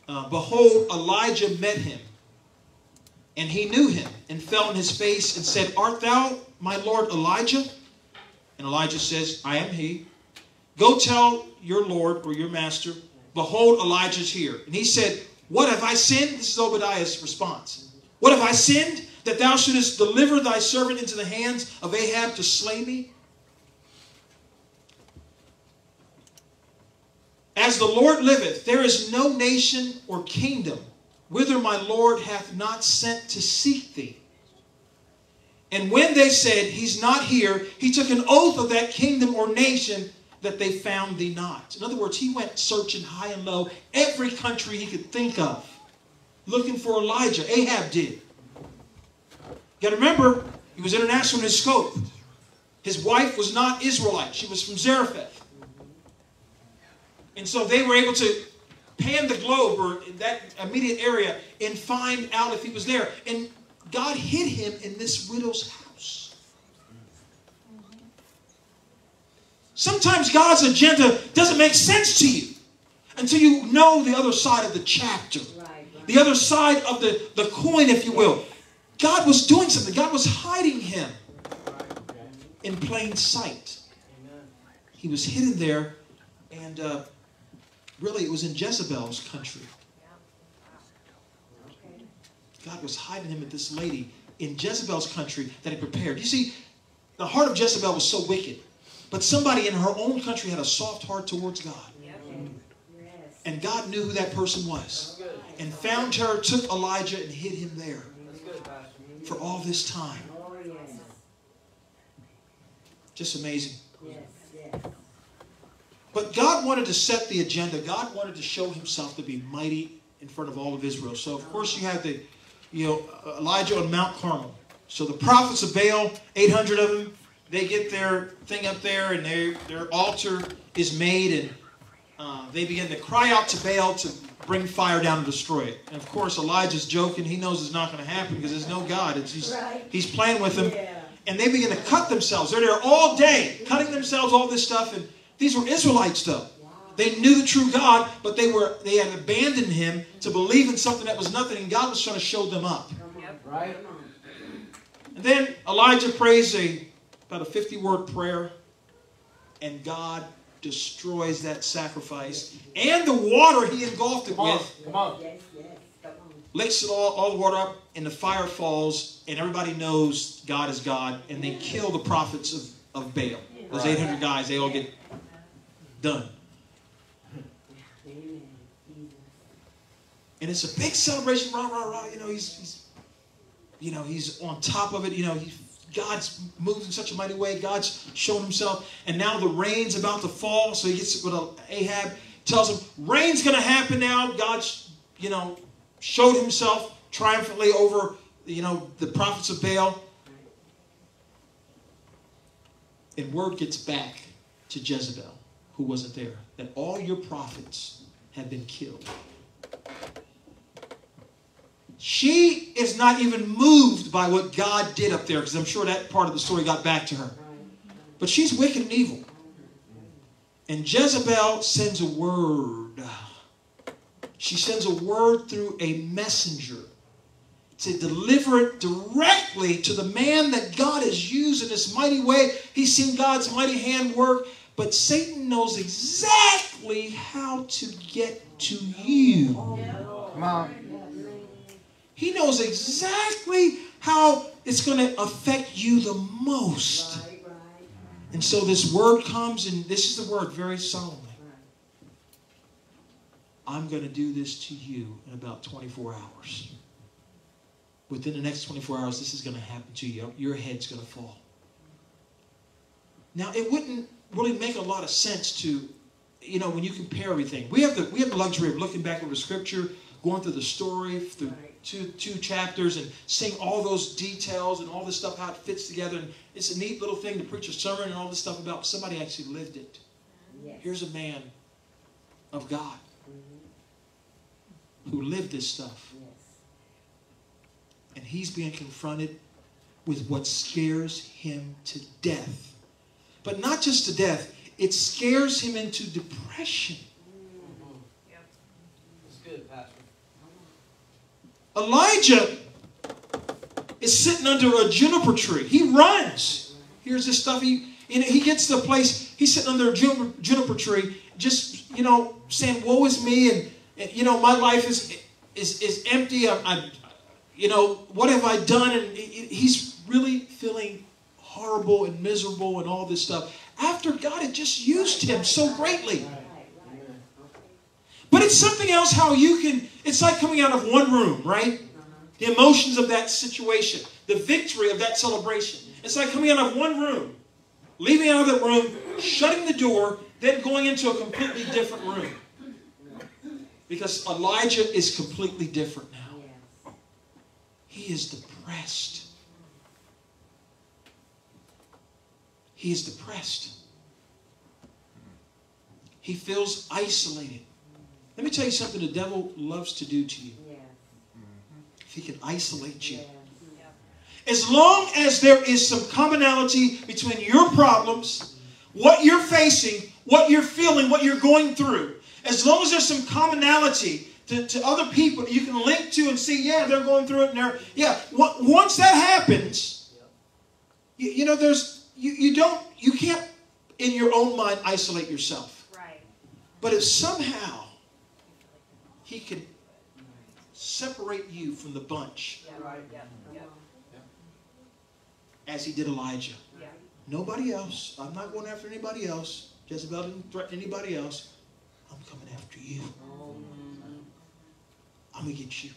uh, behold, Elijah met him. And he knew him and fell on his face and said, Art thou my Lord Elijah? And Elijah says, I am he. Go tell your Lord or your master, behold, Elijah's here. And he said, What have I sinned? This is Obadiah's response. What have I sinned? That thou shouldest deliver thy servant into the hands of Ahab to slay me? As the Lord liveth, there is no nation or kingdom whither my Lord hath not sent to seek thee. And when they said, He's not here, he took an oath of that kingdom or nation that they found thee not. In other words, he went searching high and low, every country he could think of, looking for Elijah. Ahab did. You got to remember, he was international in his scope. His wife was not Israelite, she was from Zarephath. And so they were able to pan the globe or that immediate area and find out if he was there. And God hid him in this widow's house. Sometimes God's agenda doesn't make sense to you until you know the other side of the chapter, the other side of the, the coin, if you will. God was doing something, God was hiding him in plain sight. He was hidden there, and uh, really it was in Jezebel's country. God was hiding him at this lady in Jezebel's country that he prepared. You see, the heart of Jezebel was so wicked, but somebody in her own country had a soft heart towards God. And God knew who that person was and found her, took Elijah, and hid him there for all this time. Just amazing. But God wanted to set the agenda. God wanted to show himself to be mighty in front of all of Israel. So, of course, you have the, you know, Elijah on Mount Carmel. So the prophets of Baal, 800 of them, they get their thing up there and their, their altar is made and uh, they begin to cry out to Baal to bring fire down and destroy it. And of course, Elijah's joking. He knows it's not going to happen because there's no God. It's, he's, he's playing with them. And they begin to cut themselves. They're there all day, cutting themselves, all this stuff. And these were Israelites, though. They knew the true God, but they were they had abandoned him to believe in something that was nothing, and God was trying to show them up. Right? And then Elijah prays a about a 50 word prayer, and God destroys that sacrifice and the water he engulfed it Come on. with. Come on. licks it all, all the water up, and the fire falls, and everybody knows God is God, and they kill the prophets of, of Baal. Those 800 guys, they all get done. And it's a big celebration, rah, rah, rah. You know, he's, he's you know, he's on top of it. You know, he, God's moved in such a mighty way. God's shown himself. And now the rain's about to fall. So he gets with Ahab, tells him, rain's going to happen now. God's, you know, showed himself triumphantly over, you know, the prophets of Baal. And word gets back to Jezebel, who wasn't there, that all your prophets have been killed. She is not even moved by what God did up there, because I'm sure that part of the story got back to her. But she's wicked and evil. And Jezebel sends a word. She sends a word through a messenger to deliver it directly to the man that God has used in this mighty way. He's seen God's mighty hand work, but Satan knows exactly how to get to you. Come on. He knows exactly how it's going to affect you the most. And so this word comes, and this is the word very solemnly. I'm going to do this to you in about 24 hours. Within the next 24 hours, this is going to happen to you. Your head's going to fall. Now, it wouldn't really make a lot of sense to, you know, when you compare everything. We have the, we have the luxury of looking back over Scripture, going through the story, through two, two chapters and seeing all those details and all this stuff, how it fits together. And it's a neat little thing to preach a sermon and all this stuff about somebody actually lived it. Yes. Here's a man of God who lived this stuff. Yes. And he's being confronted with what scares him to death. But not just to death, it scares him into depression. That's good, Pastor. Elijah is sitting under a juniper tree. He runs. Here's this stuff. He know, he gets to the place. He's sitting under a juniper, juniper tree, just you know, saying, "Woe is me," and, and you know, my life is is is empty. I'm, I'm, you know, what have I done? And he's really feeling horrible and miserable and all this stuff. After God had just used him so greatly. But it's something else how you can, it's like coming out of one room, right? Uh-huh. The emotions of that situation, the victory of that celebration. It's like coming out of one room, leaving out of that room, shutting the door, then going into a completely different room. Because Elijah is completely different now. He is depressed. He is depressed. He feels isolated. Let me tell you something the devil loves to do to you. Yes. If he can isolate you. Yes. As long as there is some commonality between your problems, what you're facing, what you're feeling, what you're going through, as long as there's some commonality to, to other people that you can link to and see, yeah, they're going through it and they're, yeah. Once that happens, you, you know, there's, you, you don't, you can't in your own mind isolate yourself. Right. But if somehow he could separate you from the bunch, Yeah. Right. Yeah. Yeah. as he did Elijah. Nobody else. I'm not going after anybody else. Jezebel didn't threaten anybody else. I'm coming after you. I'm going to get you.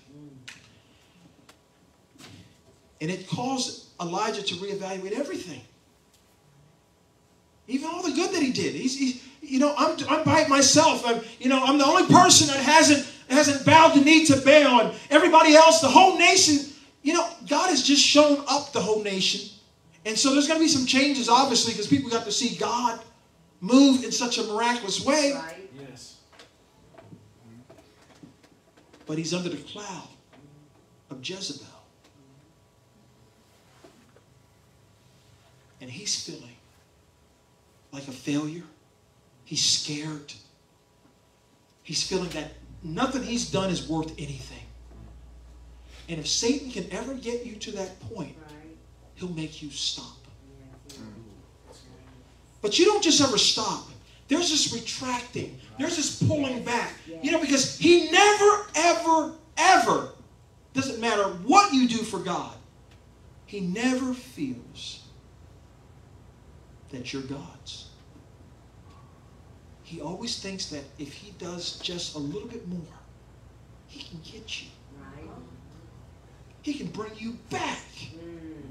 And it caused Elijah to reevaluate everything. Even all the good that he did. He's, he's you know, I'm, I'm by myself. I'm, you know, I'm the only person that hasn't hasn't bowed the knee to Baal. And everybody else, the whole nation, you know, God has just shown up the whole nation. And so there's going to be some changes, obviously, because people got to see God move in such a miraculous way. Right. Yes. But he's under the cloud of Jezebel. And he's feeling like a failure. He's scared. He's feeling that nothing he's done is worth anything. And if Satan can ever get you to that point, he'll make you stop. But you don't just ever stop. There's this retracting. There's this pulling back. You know, because he never, ever, ever, doesn't matter what you do for God, he never feels that you're God's. He always thinks that if he does just a little bit more, he can get you. Right. He can bring you back. Mm.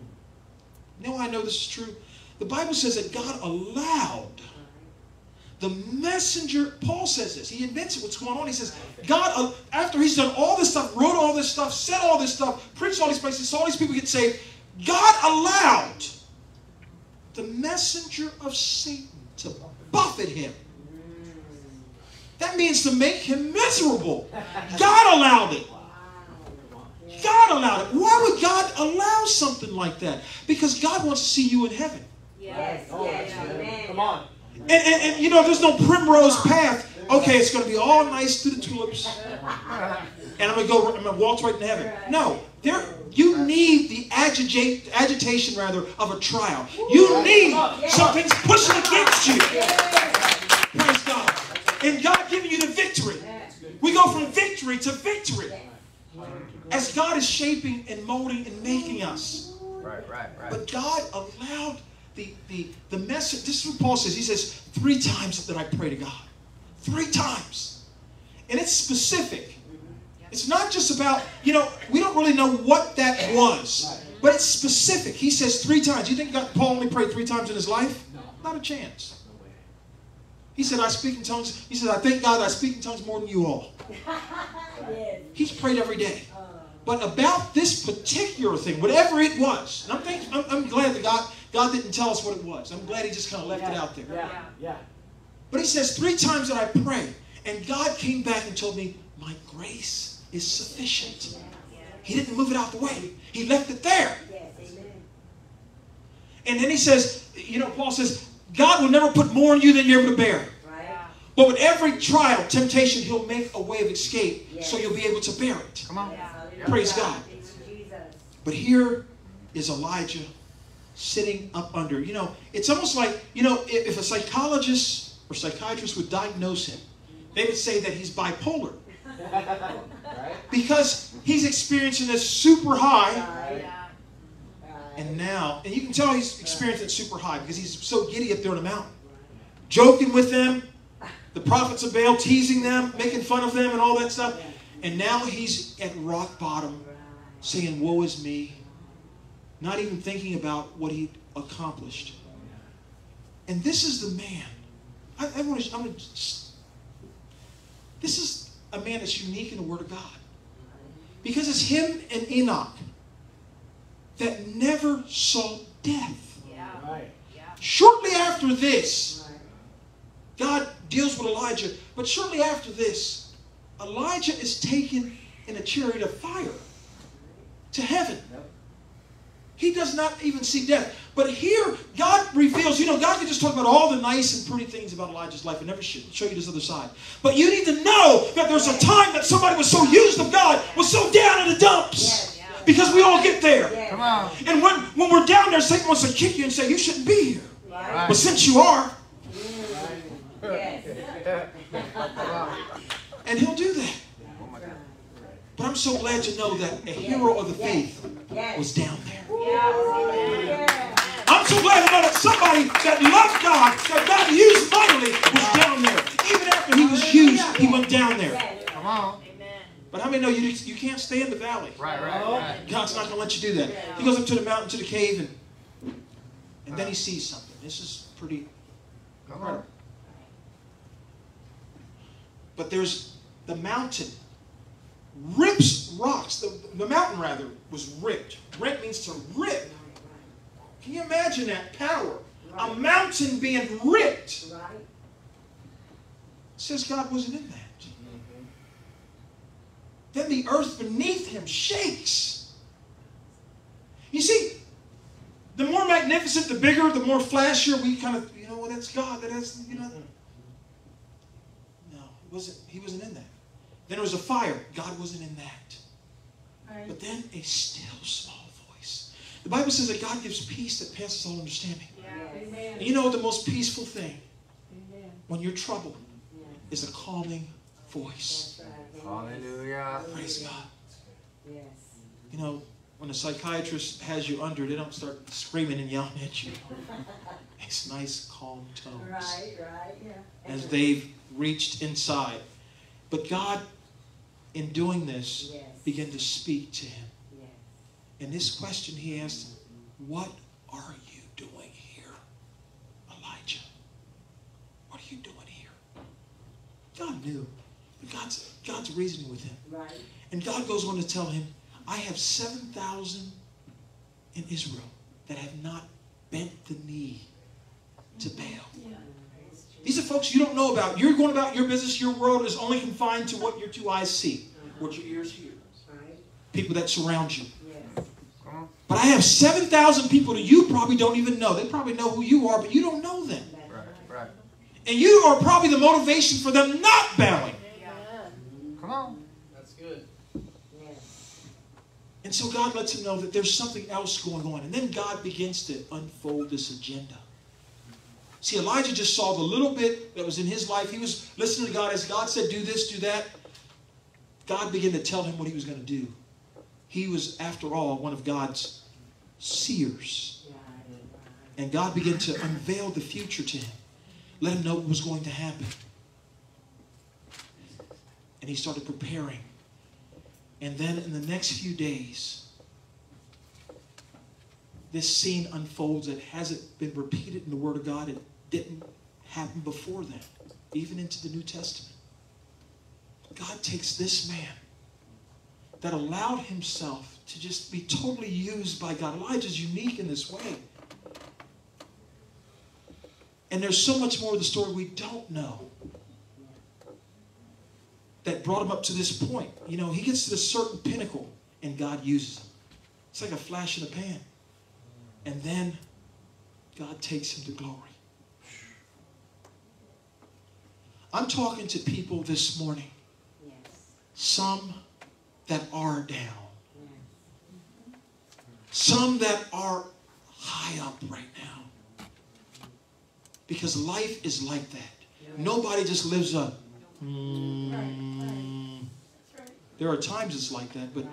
You know, why I know this is true. The Bible says that God allowed the messenger. Paul says this. He admits what's going on. He says, God, uh, after he's done all this stuff, wrote all this stuff, said all this stuff, preached all these places, saw all these people get saved, God allowed the messenger of Satan to buffet him. That means to make him miserable. God allowed it. God allowed it. Why would God allow something like that? Because God wants to see you in heaven. Yes. Oh, Yes. that's good. Amen. Come on. And, and, and you know, there's no primrose path. Okay, it's going to be all nice through the tulips. And I'm going to go, I'm going to waltz right in heaven. No, there, you need the agitate, agitation, rather, of a trial. You need something's pushing against you. Praise God. And God giving you the victory. We go from victory to victory. As God is shaping and molding and making us. Right, right, right. But God allowed the, the, the message. This is what Paul says. He says, three times that I pray to God. Three times. And it's specific. It's not just about, you know, we don't really know what that was. But it's specific. He says three times. You think God, Paul only prayed three times in his life? Not a chance. He said, I speak in tongues. He said, I thank God I speak in tongues more than you all. Yes. He's prayed every day. Uh. But about this particular thing, whatever it was, and I'm, thinking, I'm, I'm glad that God, God didn't tell us what it was. I'm glad He just kind of left it out there. Yeah, yeah. But He says, three times that I pray, and God came back and told me, My grace is sufficient. He didn't move it out the way, He left it there. Yes, amen. And then He says, You know, Paul says, God will never put more on you than you're able to bear. Right? But with every trial, temptation, He'll make a way of escape Yes. so you'll be able to bear it. Come on. Yes, hallelujah. Praise God. Thank you, Jesus. But here is Elijah sitting up under. You know, it's almost like, you know, if, if a psychologist or psychiatrist would diagnose him, they would say that he's bipolar. Because he's experiencing this super high, Right? And now, and you can tell he's experiencing it super high because he's so giddy up there on the mountain. Joking with them, the prophets of Baal teasing them, making fun of them, and all that stuff. And now he's at rock bottom, saying, Woe is me. Not even thinking about what he accomplished. And this is the man. I, I want to, I'm gonna this is a man that's unique in the Word of God. Because it's him and Enoch that never saw death. Right. Shortly after this, God deals with Elijah, but shortly after this, Elijah is taken in a chariot of fire to heaven. He does not even see death. But here, God reveals, you know, God can just talk about all the nice and pretty things about Elijah's life and never show you this other side. But you need to know that there's a time that somebody was so used of God, was so down in the dumps. Because we all get there. Come on. And when, when we're down there, Satan wants to kick you and say, you shouldn't be here. Right? But since you are, Yes. and he'll do that. But I'm so glad to know that a hero of the faith was down there. Yes. I'm so glad to know that somebody that loved God, that God used mightily, was down there. Even after he was used, he went down there. Come on. But how many know you, you can't stay in the valley? Right, right, oh. right. God's not going to let you do that. He goes up to the mountain, to the cave, and, and then he sees something. This is pretty Come on. But there's the mountain rips rocks. The, the mountain, rather, was ripped. Rip means to rip. Can you imagine that power? A mountain being ripped. Right? says God wasn't in that. Then the earth beneath him shakes. You see, the more magnificent, the bigger, the more flashier we kind of, you know, well, that's God. That has, you know. No, he wasn't. He wasn't in that. Then there was a fire. God wasn't in that. But then a still small voice. The Bible says that God gives peace that passes all understanding. And you know the most peaceful thing when you're troubled is a calming voice. Hallelujah. Praise God. Yes. You know, when a psychiatrist has you under, they don't start screaming and yelling at you. It's nice, calm tones Right, right, yeah. as they've reached inside. But God, in doing this, Yes. began to speak to him. Yes. And this question he asked him, What are you doing here, Elijah? What are you doing here? God knew. But God's, God's reasoning with him. Right. And God goes on to tell him, I have 7,000 in Israel that have not bent the knee to Baal. These are folks you don't know about. You're going about your business, your world is only confined to what your two eyes see, what your ears hear, Right. people that surround you. Yes. Uh-huh. But I have 7,000 people that you probably don't even know. They probably know who you are, but you don't know them. Right, right. right. And you are probably the motivation for them not bowing. Come on. That's good. Yes. And so God lets him know that there's something else going on. And then God begins to unfold this agenda. See, Elijah just saw the little bit that was in his life. He was listening to God as God said, do this, do that. God began to tell him what he was going to do. He was, after all, one of God's seers. And God began to unveil the future to him, let him know what was going to happen. And he started preparing. And then in the next few days, this scene unfolds. that hasn't been repeated in the Word of God. It didn't happen before then, even into the New Testament. God takes this man that allowed himself to just be totally used by God. Elijah's unique in this way. And there's so much more of the story we don't know that brought him up to this point. You know, he gets to this certain pinnacle and God uses him. It's like a flash in the pan. And then God takes him to glory. I'm talking to people this morning, some that are down, some that are high up right now. Because life is like that. Nobody just lives a. mm. There are times it's like that, but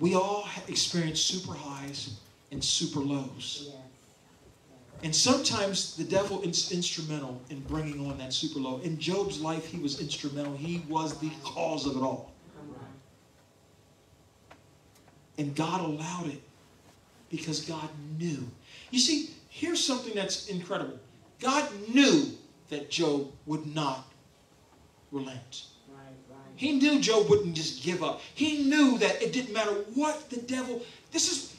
we all experience super highs and super lows. And sometimes the devil is instrumental in bringing on that super low. In Job's life, he was instrumental. He was the cause of it all. And God allowed it because God knew. You see, here's something that's incredible God knew that Job would not relent. He knew Job wouldn't just give up. He knew that it didn't matter what the devil. This is,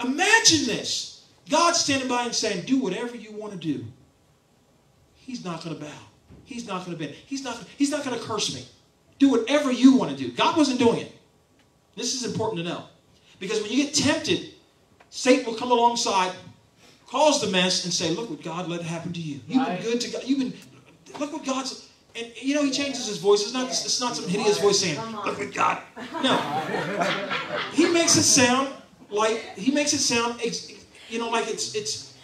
imagine this. God standing by and saying, do whatever you want to do. He's not going to bow. He's not going to bend. He's not, he's not going to curse me. Do whatever you want to do. God wasn't doing it. This is important to know. Because when you get tempted, Satan will come alongside, cause the mess, and say, look what God let happen to you. You've been good to God. You've been, look what God's, and you know, he changes his voice. It's not, it's not some hideous voice saying, look what God. No. He makes it sound like, he makes it sound, you know, like it's, it's,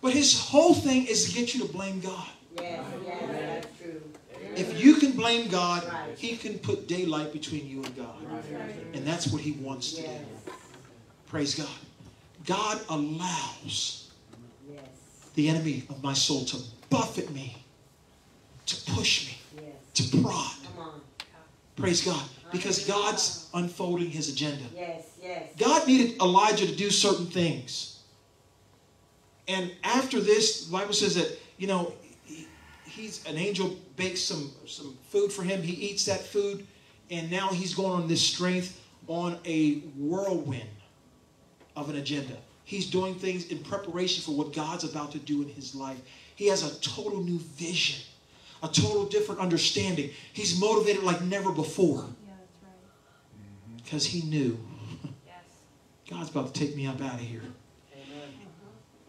but his whole thing is to get you to blame God. If you can blame God, he can put daylight between you and God. And that's what he wants to do. Praise God. God allows the enemy of my soul to buffet me, to push me, to prod. Praise God. Because God's unfolding his agenda. Yes, yes. God needed Elijah to do certain things. And after this, the Bible says that, you know, he, he's an angel bakes some, some food for him. He eats that food, and now he's going on this strength on a whirlwind of an agenda. He's doing things in preparation for what God's about to do in his life. He has a total new vision, a total different understanding. He's motivated like never before. Because he knew God's about to take me up out of here.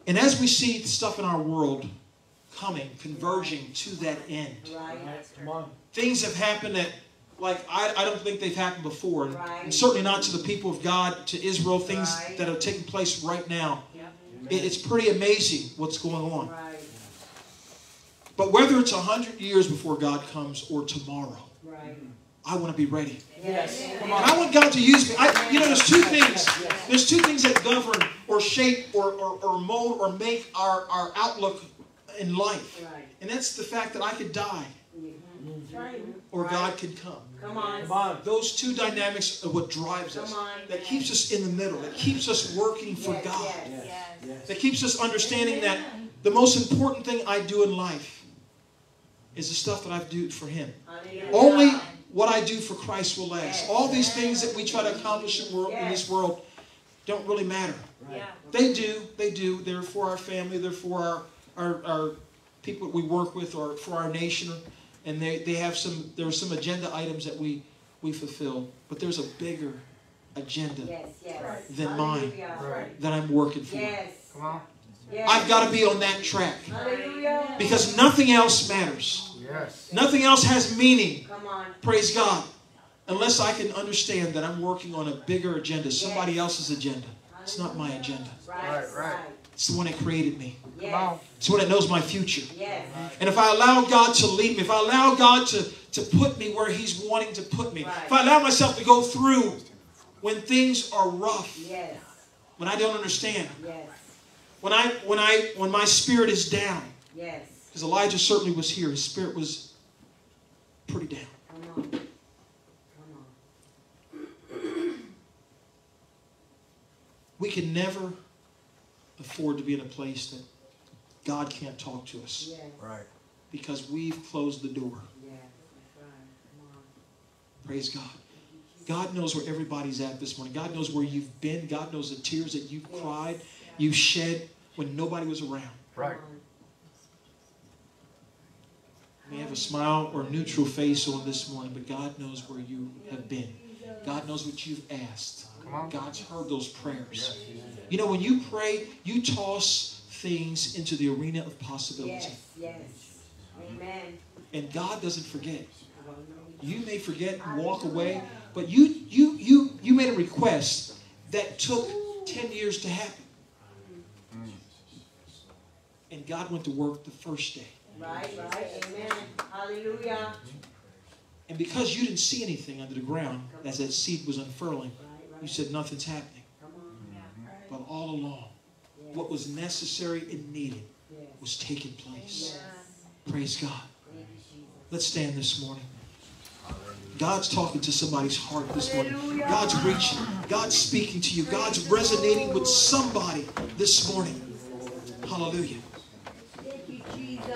And as we see stuff in our world coming, converging to that end, Come on. things have happened that, like, I, I don't think they've happened before. And, Right. and certainly not to the people of God, to Israel, things Right. that are taking place right now. It- it's pretty amazing what's going on. Right, But whether it's a hundred years before God comes or tomorrow, right. I want to be ready. Yes. And I want God to use me. I, you know, there's two things. There's two things that govern or shape or, or, or mold or make our, our outlook in life. Right. And that's the fact that I could die That's right. or Right. God could come. Come on. Come on. Those two dynamics are what drives us. On. That keeps us in the middle. That keeps us working for Yes, God. yes. That keeps us understanding that the most important thing I do in life is the stuff that I've do for Him. Hallelujah. Only what I do for Christ will last. All these things that we try to accomplish in, world, in this world don't really matter. They do. They do. They're for our family. They're for our, our, our people that we work with or for our nation. And they, they have some, there are some agenda items that we, we fulfill. But there's a bigger agenda Yes, yes. than mine Hallelujah. that I'm working for. Yes. Come on. Yes. I've got to be on that track Hallelujah. because nothing else matters. Yes. Nothing else has meaning. Come on. Praise God. Unless I can understand that I'm working on a bigger agenda, somebody else's agenda. It's not my agenda. Right, Right, right. It's the one that created me. Yes. It's the one that knows my future. Yes. And if I allow God to lead me, if I allow God to, to put me where He's wanting to put me, Right. if I allow myself to go through when things are rough, Yes. when I don't understand, Yes. when I when I when my spirit is down, Yes. Because Elijah certainly was here, his spirit was pretty down. Come on. Come on. We can never afford to be in a place that God can't talk to us Yes. Right. because we've closed the door. Yes. Right. Praise God. God knows where everybody's at this morning. God knows where you've been. God knows the tears that you've cried, you shed when nobody was around. Right. You may have a smile or neutral face on this morning, but God knows where you have been. God knows what you've asked. God's heard those prayers. You know, when you pray, you toss things into the arena of possibility. Yes, yes. Amen. And God doesn't forget. You may forget and walk away, but you you you you made a request that took 10 years to happen. Mm. And God went to work the first day. Right, right. Amen. Hallelujah. And because you didn't see anything under the ground as that seed was unfurling, you said nothing's happening. Mm-hmm. But all along, what was necessary and needed was taking place. Praise God. Let's stand this morning. God's talking to somebody's heart this morning. God's reaching. God's speaking to you. God's resonating with somebody this morning. Hallelujah.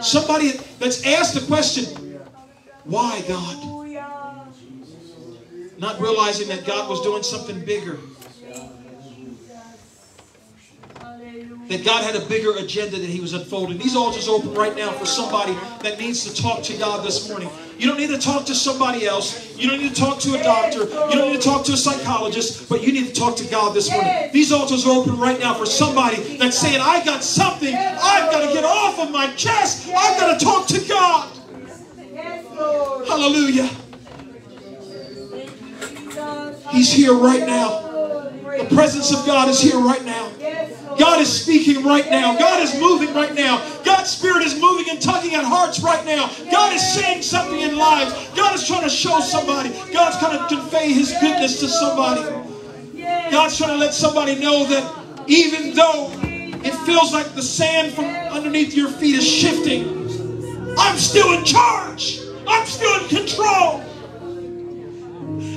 Somebody that's asked the question, why God? Not realizing that God was doing something bigger. That God had a bigger agenda that He was unfolding. These altars are open right now for somebody that needs to talk to God this morning. You don't need to talk to somebody else. You don't need to talk to a doctor. You don't need to talk to a psychologist, but you need to talk to God this morning. These altars are open right now for somebody that's saying, I got something I've got to get off of my chest. I've got to talk to God. Hallelujah. He's here right now. The presence of God is here right now. God is speaking right now. God is moving right now. God's Spirit is moving and tugging at hearts right now. God is saying something in lives. God is trying to show somebody. God's trying to convey His goodness to somebody. God's trying to let somebody know that even though it feels like the sand from underneath your feet is shifting, I'm still in charge. I'm still in control.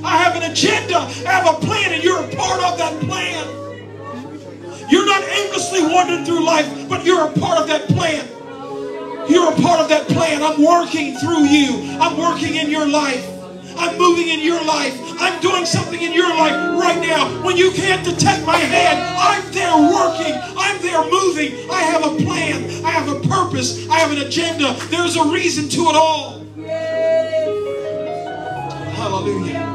I have an agenda. I have a plan, and you're a part of that plan. You're not aimlessly wandering through life, but you're a part of that plan. You're a part of that plan. I'm working through you. I'm working in your life. I'm moving in your life. I'm doing something in your life right now. When you can't detect my hand, I'm there working. I'm there moving. I have a plan. I have a purpose. I have an agenda. There's a reason to it all. Hallelujah.